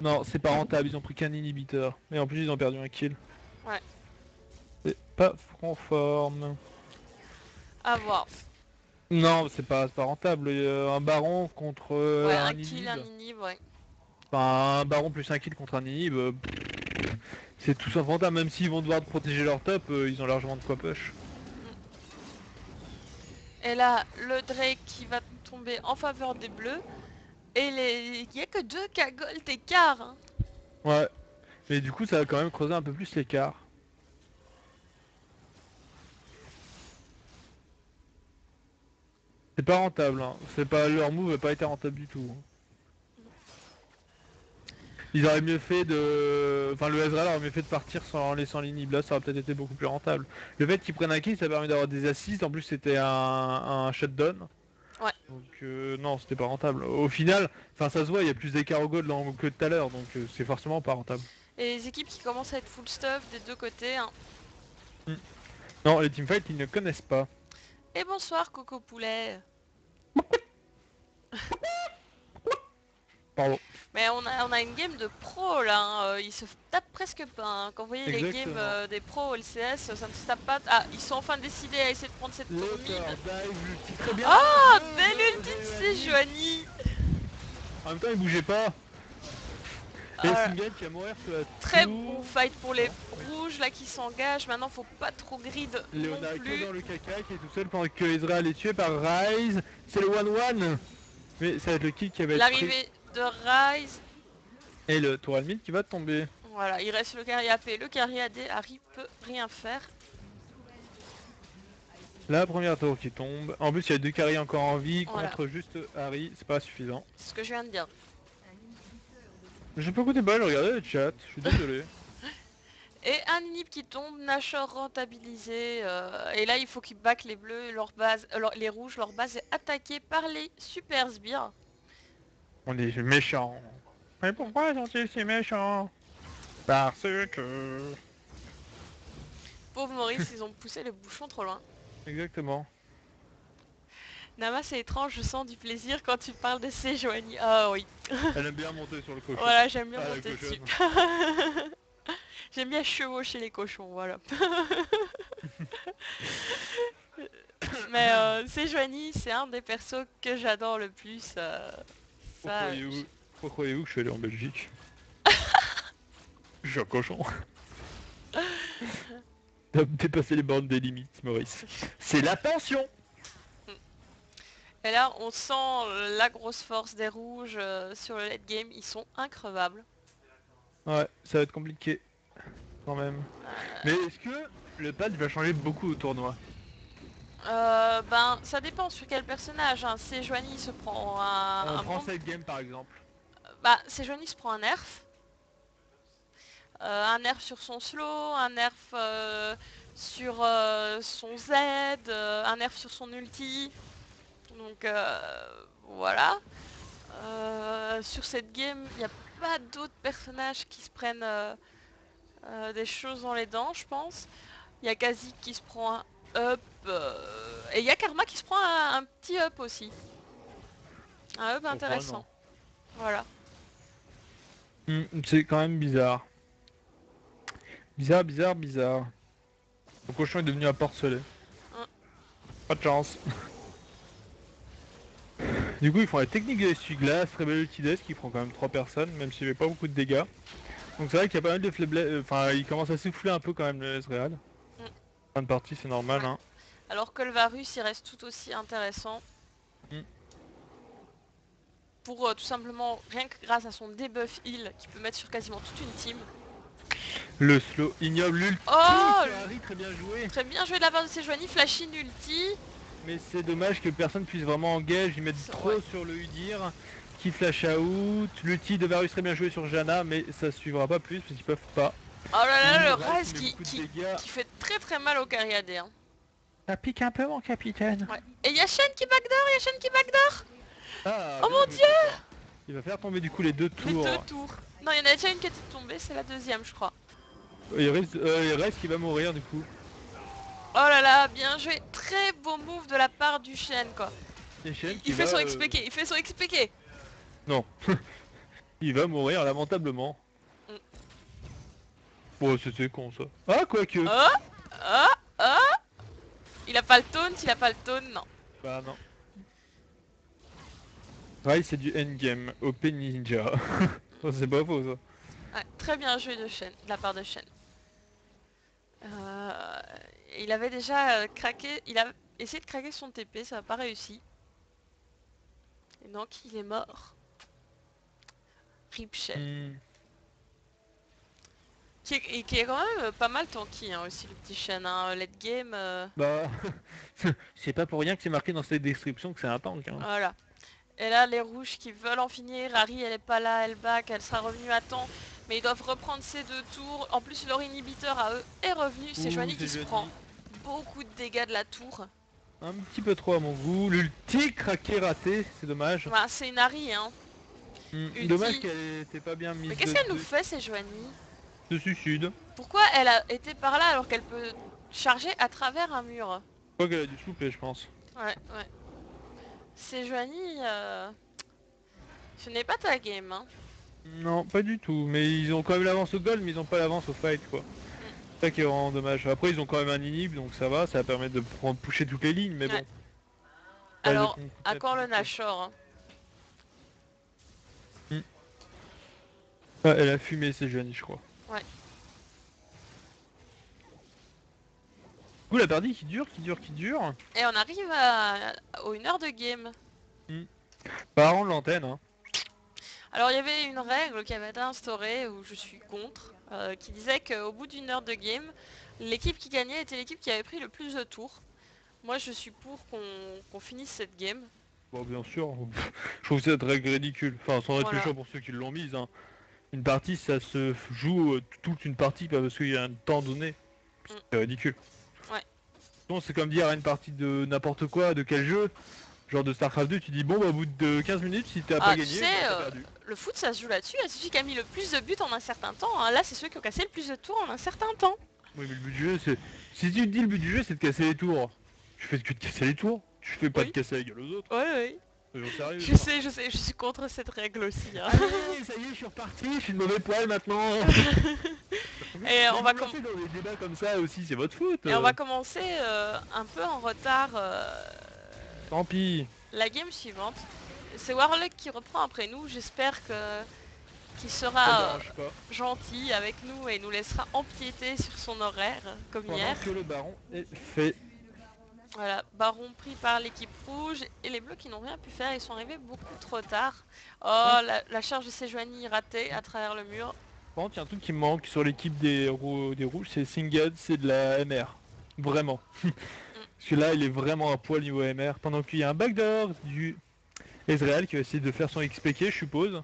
Non, c'est pas rentable. Ils ont pris qu'un inhibiteur. Et en plus, ils ont perdu un kill. Ouais. C'est pas conforme. À voir. Non, c'est pas, c'est pas rentable. Euh, un baron contre euh, ouais, un, un kill, inhib. un inhib, ouais. Enfin, un baron plus un kill contre un inhib. euh, c'est tout rentable. Même s'ils vont devoir protéger leur top, ils ont largement de quoi push. Et là, le Drake qui va tomber en faveur des bleus. Et les... il y a que deux cagoles d'écart. hein. Ouais. Mais du coup, ça va quand même creuser un peu plus l'écart. C'est pas rentable, hein. C'est pas leur move n'a pas été rentable du tout. hein. Ils auraient mieux fait de, enfin le Ezreal aurait mieux fait de partir sans en laissant l'inhib là, ça aurait peut-être été beaucoup plus rentable. Le fait qu'ils prennent un kill, ça permet d'avoir des assists. En plus, c'était un, un shutdown. Ouais. Donc euh, non, c'était pas rentable. Au final, enfin ça se voit, il y a plus d'écart au gold que tout à l'heure, donc euh, c'est forcément pas rentable. Et les équipes qui commencent à être full stuff des deux côtés. hein. Non, les teamfights, ils ne connaissent pas. Et bonsoir Coco Poulet. Pardon. Mais on a, on a une game de pro là, hein, euh, ils se tapent presque pas. hein. Quand vous voyez les games euh, des pros au LCS, ça ne se tape pas. Ah, ils sont enfin décidés à essayer de prendre cette tour ulti, très bien. Ah, Bien belle ulti de Joanie. Sejuani En même temps, il bougeait pas. Et Singen qui va mourir sur la Très bon fight pour les rouges là qui s'engagent. Maintenant, faut pas trop grid Léona qui est dans le caca, qui est tout seul pendant que Ezreal est tué par Ryze. C'est le 1-1. Mais ça va être le kill qui va être. L'arrivée de Rise. Et le tour mid qui va tomber. Voilà, il reste le carry AP. Le carry AD, Harry peut rien faire. La première tour qui tombe. En plus, il y a deux carries encore en vie Voilà. contre juste Harry. C'est pas suffisant. C'est ce que je viens de dire. J'ai pas écouté pas, j'ai regardé le chat, je suis désolé. Et un inhib qui tombe, Nashor rentabilisé. euh, et là, il faut qu'ils back les bleus, leur base, euh, les rouges, leur base est attaquée par les super sbires. On est méchants. Mais pourquoi sont-ils si méchants? Parce que... Pauvre Maurice, ils ont poussé le bouchon trop loin. Exactement. Nama, c'est étrange, je sens du plaisir quand tu parles de ces Joanie. Ah oui, Elle aime bien monter sur le cochon. voilà, j'aime bien Ah, monter dessus. j'aime bien chevaucher les cochons, voilà. Mais euh, c'est Joanie, c'est un des persos que j'adore le plus. euh, Pourquoi ça, croyez-vous pourquoi croyez-vous que je suis allé en Belgique Je suis un cochon. T'as dépassé les bornes des limites, Maurice. C'est la pension Et là, on sent la grosse force des rouges euh, sur le late game. Ils sont increvables. Ouais, ça va être compliqué. Quand même. Mais est-ce que le pad va changer beaucoup au tournoi? Euh, ben, ça dépend sur quel personnage. Hein. Sejuani se prend un... En un bon- français game par exemple. Bah, Sejuani se prend un nerf. Euh, un nerf sur son slow, un nerf euh, sur euh, son Z, euh, un nerf sur son ulti. Donc euh, voilà. Euh, sur cette game, il n'y a pas d'autres personnages qui se prennent euh, euh, des choses dans les dents, je pense. Il y a Kazik qui se prend un up. euh, et il y a Karma qui se prend un, un petit up aussi. Un up intéressant. Voilà. Hmm, c'est quand même bizarre. Bizarre, bizarre, bizarre. Le cochon est devenu un porcelet. Hein. Pas de chance. Du coup, ils font la technique de l'essuie-glace, très belle ulti qui prend quand même 3 personnes, même s'il n'y avait pas beaucoup de dégâts. Donc c'est vrai qu'il y a pas mal de faiblesses. Enfin, il commence à souffler un peu quand même le Ezreal. Mm. Fin de partie, c'est normal. Ouais. Hein. Alors que le Varus, il reste tout aussi intéressant. Mm. Pour euh, tout simplement, rien que grâce à son debuff heal, qui peut mettre sur quasiment toute une team. Le slow ignoble l'ulti. Oh Harry, très bien joué. Très bien joué de la part de Sejuani, flash in ulti. Mais c'est dommage que personne puisse vraiment engage, ils mettent trop vrai. sur le Udir, qui flash out, l'ulti de Varus très bien joué sur Jana, mais ça suivra pas plus parce qu'ils peuvent pas. Oh là là, le Raze Raz qui, qui, fait très très mal au carrière hein. Ça pique un peu mon capitaine. Ouais. Et il y a Shen qui backdoor, il y a Shen qui backdoor? Ah, Oh mon Papa. Il va faire tomber du coup les deux Les tours. deux tours. Non, il y en a déjà une qui était tombée, c'est la deuxième, je crois. Il reste, euh, il reste qui va mourir du coup. Oh là là, bien joué. Très beau move de la part du Shen, quoi. Il, fait va, son euh, XPK, il fait son XPK. Non. il va mourir lamentablement. Mm. Bon, c'était con ça. Ah, quoique. Oh Oh Oh Il a pas le taunt, il a pas le taunt, non. Bah non. Ouais, c'est du endgame, OP Ninja. C'est pas faux ça. Ouais, très bien joué de, Shen, de la part de Shen. Euh, il avait déjà euh, craqué, il a essayé de craquer son TP, ça n'a pas réussi. Et donc il est mort. Rip Shen. Hmm. Qui, est, et qui est quand même euh, pas mal tanky hein, aussi le petit Shen. Hein. Late game, euh, Bah, c'est pas pour rien que c'est marqué dans cette description que c'est un tank. Hein. voilà. Et là les rouges qui veulent en finir, Harry elle est pas là, elle back, elle sera revenue à temps. Mais ils doivent reprendre ces deux tours. En plus leur inhibiteur à eux est revenu. C'est Joanie qui se prend beaucoup de dégâts de la tour. Un petit peu trop à mon goût. L'ulti craqué raté, c'est dommage. Bah, c'est une Harry hein. Hmm. Dommage qu'elle était pas bien mise Mais qu'est-ce qu'elle nous fait ces Joanie? De suicide. Pourquoi elle a été par là alors qu'elle peut charger à travers un mur? Je crois qu'elle a dû se louper, je pense. Ouais, ouais. C'est Joanie, euh... ce n'est pas ta game hein. Non, pas du tout. Mais ils ont quand même l'avance au gold, mais ils ont pas l'avance au fight, quoi. Ça qui est vraiment dommage. Après, ils ont quand même un inhib, donc ça va, ça va permettre de prendre- pusher toutes les lignes, mais bon. Ouais. Alors, à quand le Nashor hein. Ouais, elle a fumé, c'est Joanie, je crois. Ouais. Du coup, la partie qui dure, qui dure, qui dure. Et on arrive à... à une heure de game. Pas rendre l'antenne, hein. Alors il y avait une règle qui avait été instaurée, où je suis contre, euh, qui disait qu'au bout d'une heure de game, l'équipe qui gagnait était l'équipe qui avait pris le plus de tours. Moi je suis pour qu'on finisse cette game. Bon, bien sûr. Je trouve cette règle ridicule. Enfin, sans Voilà. réfléchir pour ceux qui l'ont mise, hein. Une partie, ça se joue euh, toute une partie, pas parce qu'il y a un temps donné. Mm. C'est ridicule. Ouais. Bon, c'est comme dire à une partie de n'importe quoi, de quel jeu, genre de StarCraft 2, tu dis bon, bah, au bout de 15 minutes, si t'as Ah, pas tu gagné, sais, bah, t'as euh, perdu. Le foot, ça se joue là-dessus. Il suffit a mis le plus de buts en un certain temps. hein. Là, c'est ceux qui ont cassé le plus de tours en un certain temps. Oui, mais le but du jeu, c'est. Si tu te dis le but du jeu, c'est de casser les tours. Tu fais que de casser les tours. Tu fais pas Oui. de casser la gueule aux autres. Ouais, ouais. Sérieux. Je sais, je sais, je suis contre cette règle aussi. hein. Allez, ça y est, je suis reparti, je suis de mauvais poil maintenant. Et on va vous com- lancez dans des débats comme ça aussi, c'est votre faute. Et on va commencer euh, un peu en retard euh, Tant pis. la game suivante. C'est Warlock qui reprend après nous. J'espère que sera euh, gentil avec nous et nous laissera empiéter sur son horaire comme Pendant hier. que le baron est fait. Voilà, Baron pris par l'équipe rouge et les bleus qui n'ont rien pu faire, ils sont arrivés beaucoup trop tard. Oh, la, la charge de Sejuani ratée à travers le mur. Par contre, il y a un truc qui manque sur l'équipe des, des rouges, c'est Singed, c'est de la MR. Vraiment. Parce que là, il est vraiment à poil niveau MR. Pendant qu'il y a un backdoor du Ezreal qui va essayer de faire son XPK, je suppose.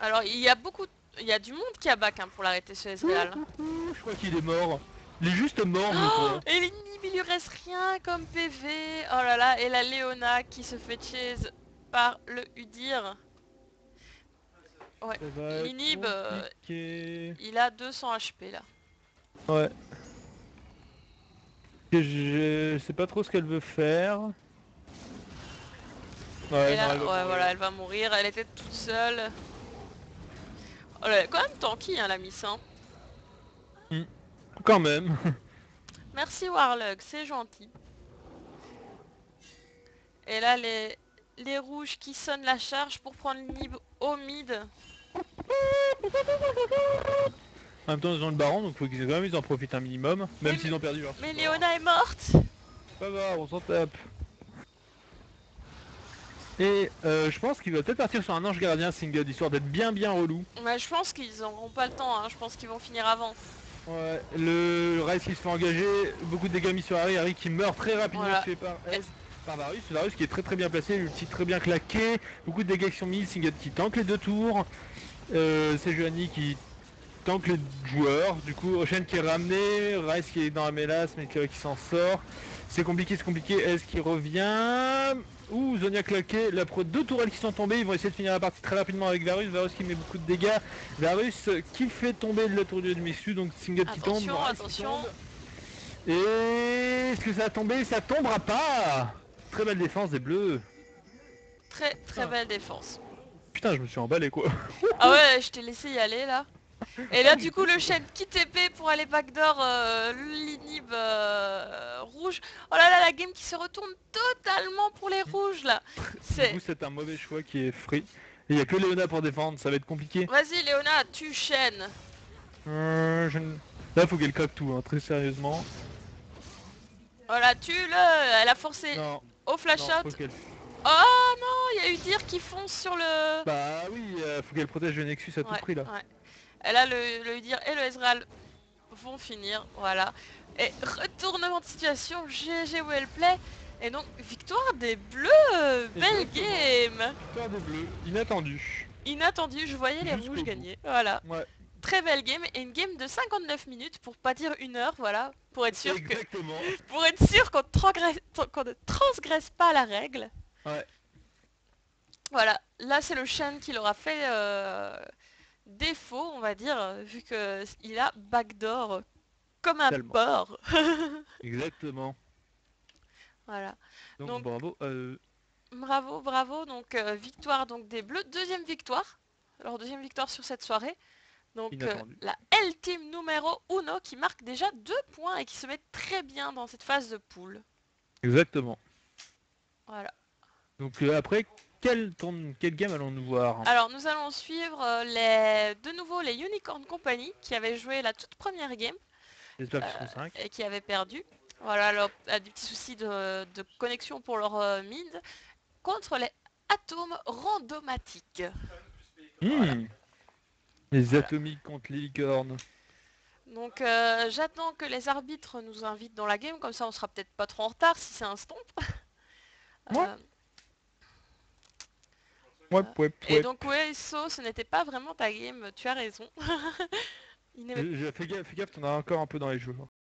Alors, il y a beaucoup, il y a du monde qui a back hein, pour l'arrêter ce Ezreal. Ouh, Je crois qu'il est mort. Il est juste mort, Oh, crois. et il lui reste rien comme PV. Oh là là, et la Léona qui se fait chase par le Udir. Être l'inhib, euh. Il a 200 HP là. Ouais. Que je sais pas trop ce qu'elle veut faire. Ouais, et là, non, elle va ouais, mourir. voilà, elle va mourir. Elle était toute seule. Oh elle est quand même tanky hein, la miss. Hein. Quand même. Merci Warlock, c'est gentil. Et là, les, les rouges qui sonnent la charge pour prendre l'inhib au mid. En même temps, ils ont le baron, donc faut qu'ils quand même ils en profitent un minimum. Même s'ils ont perdu leur Mais. Léona est morte Pas grave, on s'en tape. Et euh, je pense qu'il va peut-être partir sur un ange gardien single, histoire d'être bien bien relou. Mais je pense qu'ils n'auront pas le temps, hein. je pense qu'ils vont finir avant. Ouais, le, le Rice qui se fait engager, beaucoup de dégâts mis sur Harry, Harry qui meurt très rapidement Voilà. tué par S, par Varus, Varus qui est très très bien placé, l'ulti très bien claqué, beaucoup de dégâts qui sont mis, Singet qui tank les deux tours, euh, c'est Joanny qui tank les joueurs, du coup Ocean qui est ramené, Rice qui est dans la mélasse mais qui, qui s'en sort, c'est compliqué, c'est compliqué, S qui revient, ouh Zonia claqué, la pro deux tourelles qui sont tombées, ils vont essayer de finir la partie très rapidement avec Varus, Varus qui met beaucoup de dégâts, Varus euh, qui fait tomber la tour du Mixu, donc Singet qui tombe, Attention, attention. Et est-ce que ça a tombé Ça tombera pas Très belle défense des bleus. Très très belle défense. Putain, je me suis emballé quoi. Ah ouais, je t'ai laissé y aller là. Et là du coup le chêne qui TP pour aller backdoor euh, l'inhib euh, rouge. Oh là là la game qui se retourne totalement pour les rouges là. Du C'est... coup, c'est un mauvais choix qui est free. Et il y a que Léona pour défendre, ça va être compliqué. Vas-y Léona, tu chêne. Euh, je Là, faut qu'elle claque tout, hein, très sérieusement. Voilà, tue-le Elle a forcé Non, au flash non, out. Oh non, il y a eu dire qui fonce sur le... Bah oui, euh, faut qu'elle protège le Nexus à tout prix là. ouais. Et là, le, le Udir et le Ezreal vont finir, voilà. Et retournement de situation, GG Wellplay. Et donc, victoire des Bleus Belle game Victoire des bleus, inattendu. Inattendu, je voyais les rouges gagner. Voilà. Ouais, Très belle game et une game de 59 minutes pour pas dire une heure, voilà. Pour être sûr que pour être sûr qu'on transgresse- ne transgresse pas la règle. Ouais. Voilà, là c'est le chêne qui leur a fait euh, défaut, on va dire, vu que s- il a backdoor comme un Tellement. porc. Exactement. voilà. Donc, Donc- bravo. Euh, Bravo, bravo. Donc euh, victoire donc des Bleus, deuxième victoire. Alors deuxième victoire sur cette soirée. Donc euh, la L-Team numéro uno qui marque déjà deux points et qui se met très bien dans cette phase de poule. exactement. Voilà. Donc euh, après, quel, tourne- quelle game allons-nous voir Alors nous allons suivre euh, les de nouveau les Unicorn Company qui avaient joué la toute première game 5. et qui avaient perdu. Voilà, alors a des petits soucis de, de connexion pour leur euh, mid contre les Atomes randomatiques. Hmm. Les Voilà. atomiques contre les licornes. Donc euh, j'attends que les arbitres nous invitent dans la game, comme ça on sera peut-être pas trop en retard si c'est un stomp. Ouais. Ouais, ouais, Et donc ouais, So, ce n'était pas vraiment ta game, tu as raison. Il fait gaffe, fais gaffe, t'en as encore un peu dans les jeux. hein.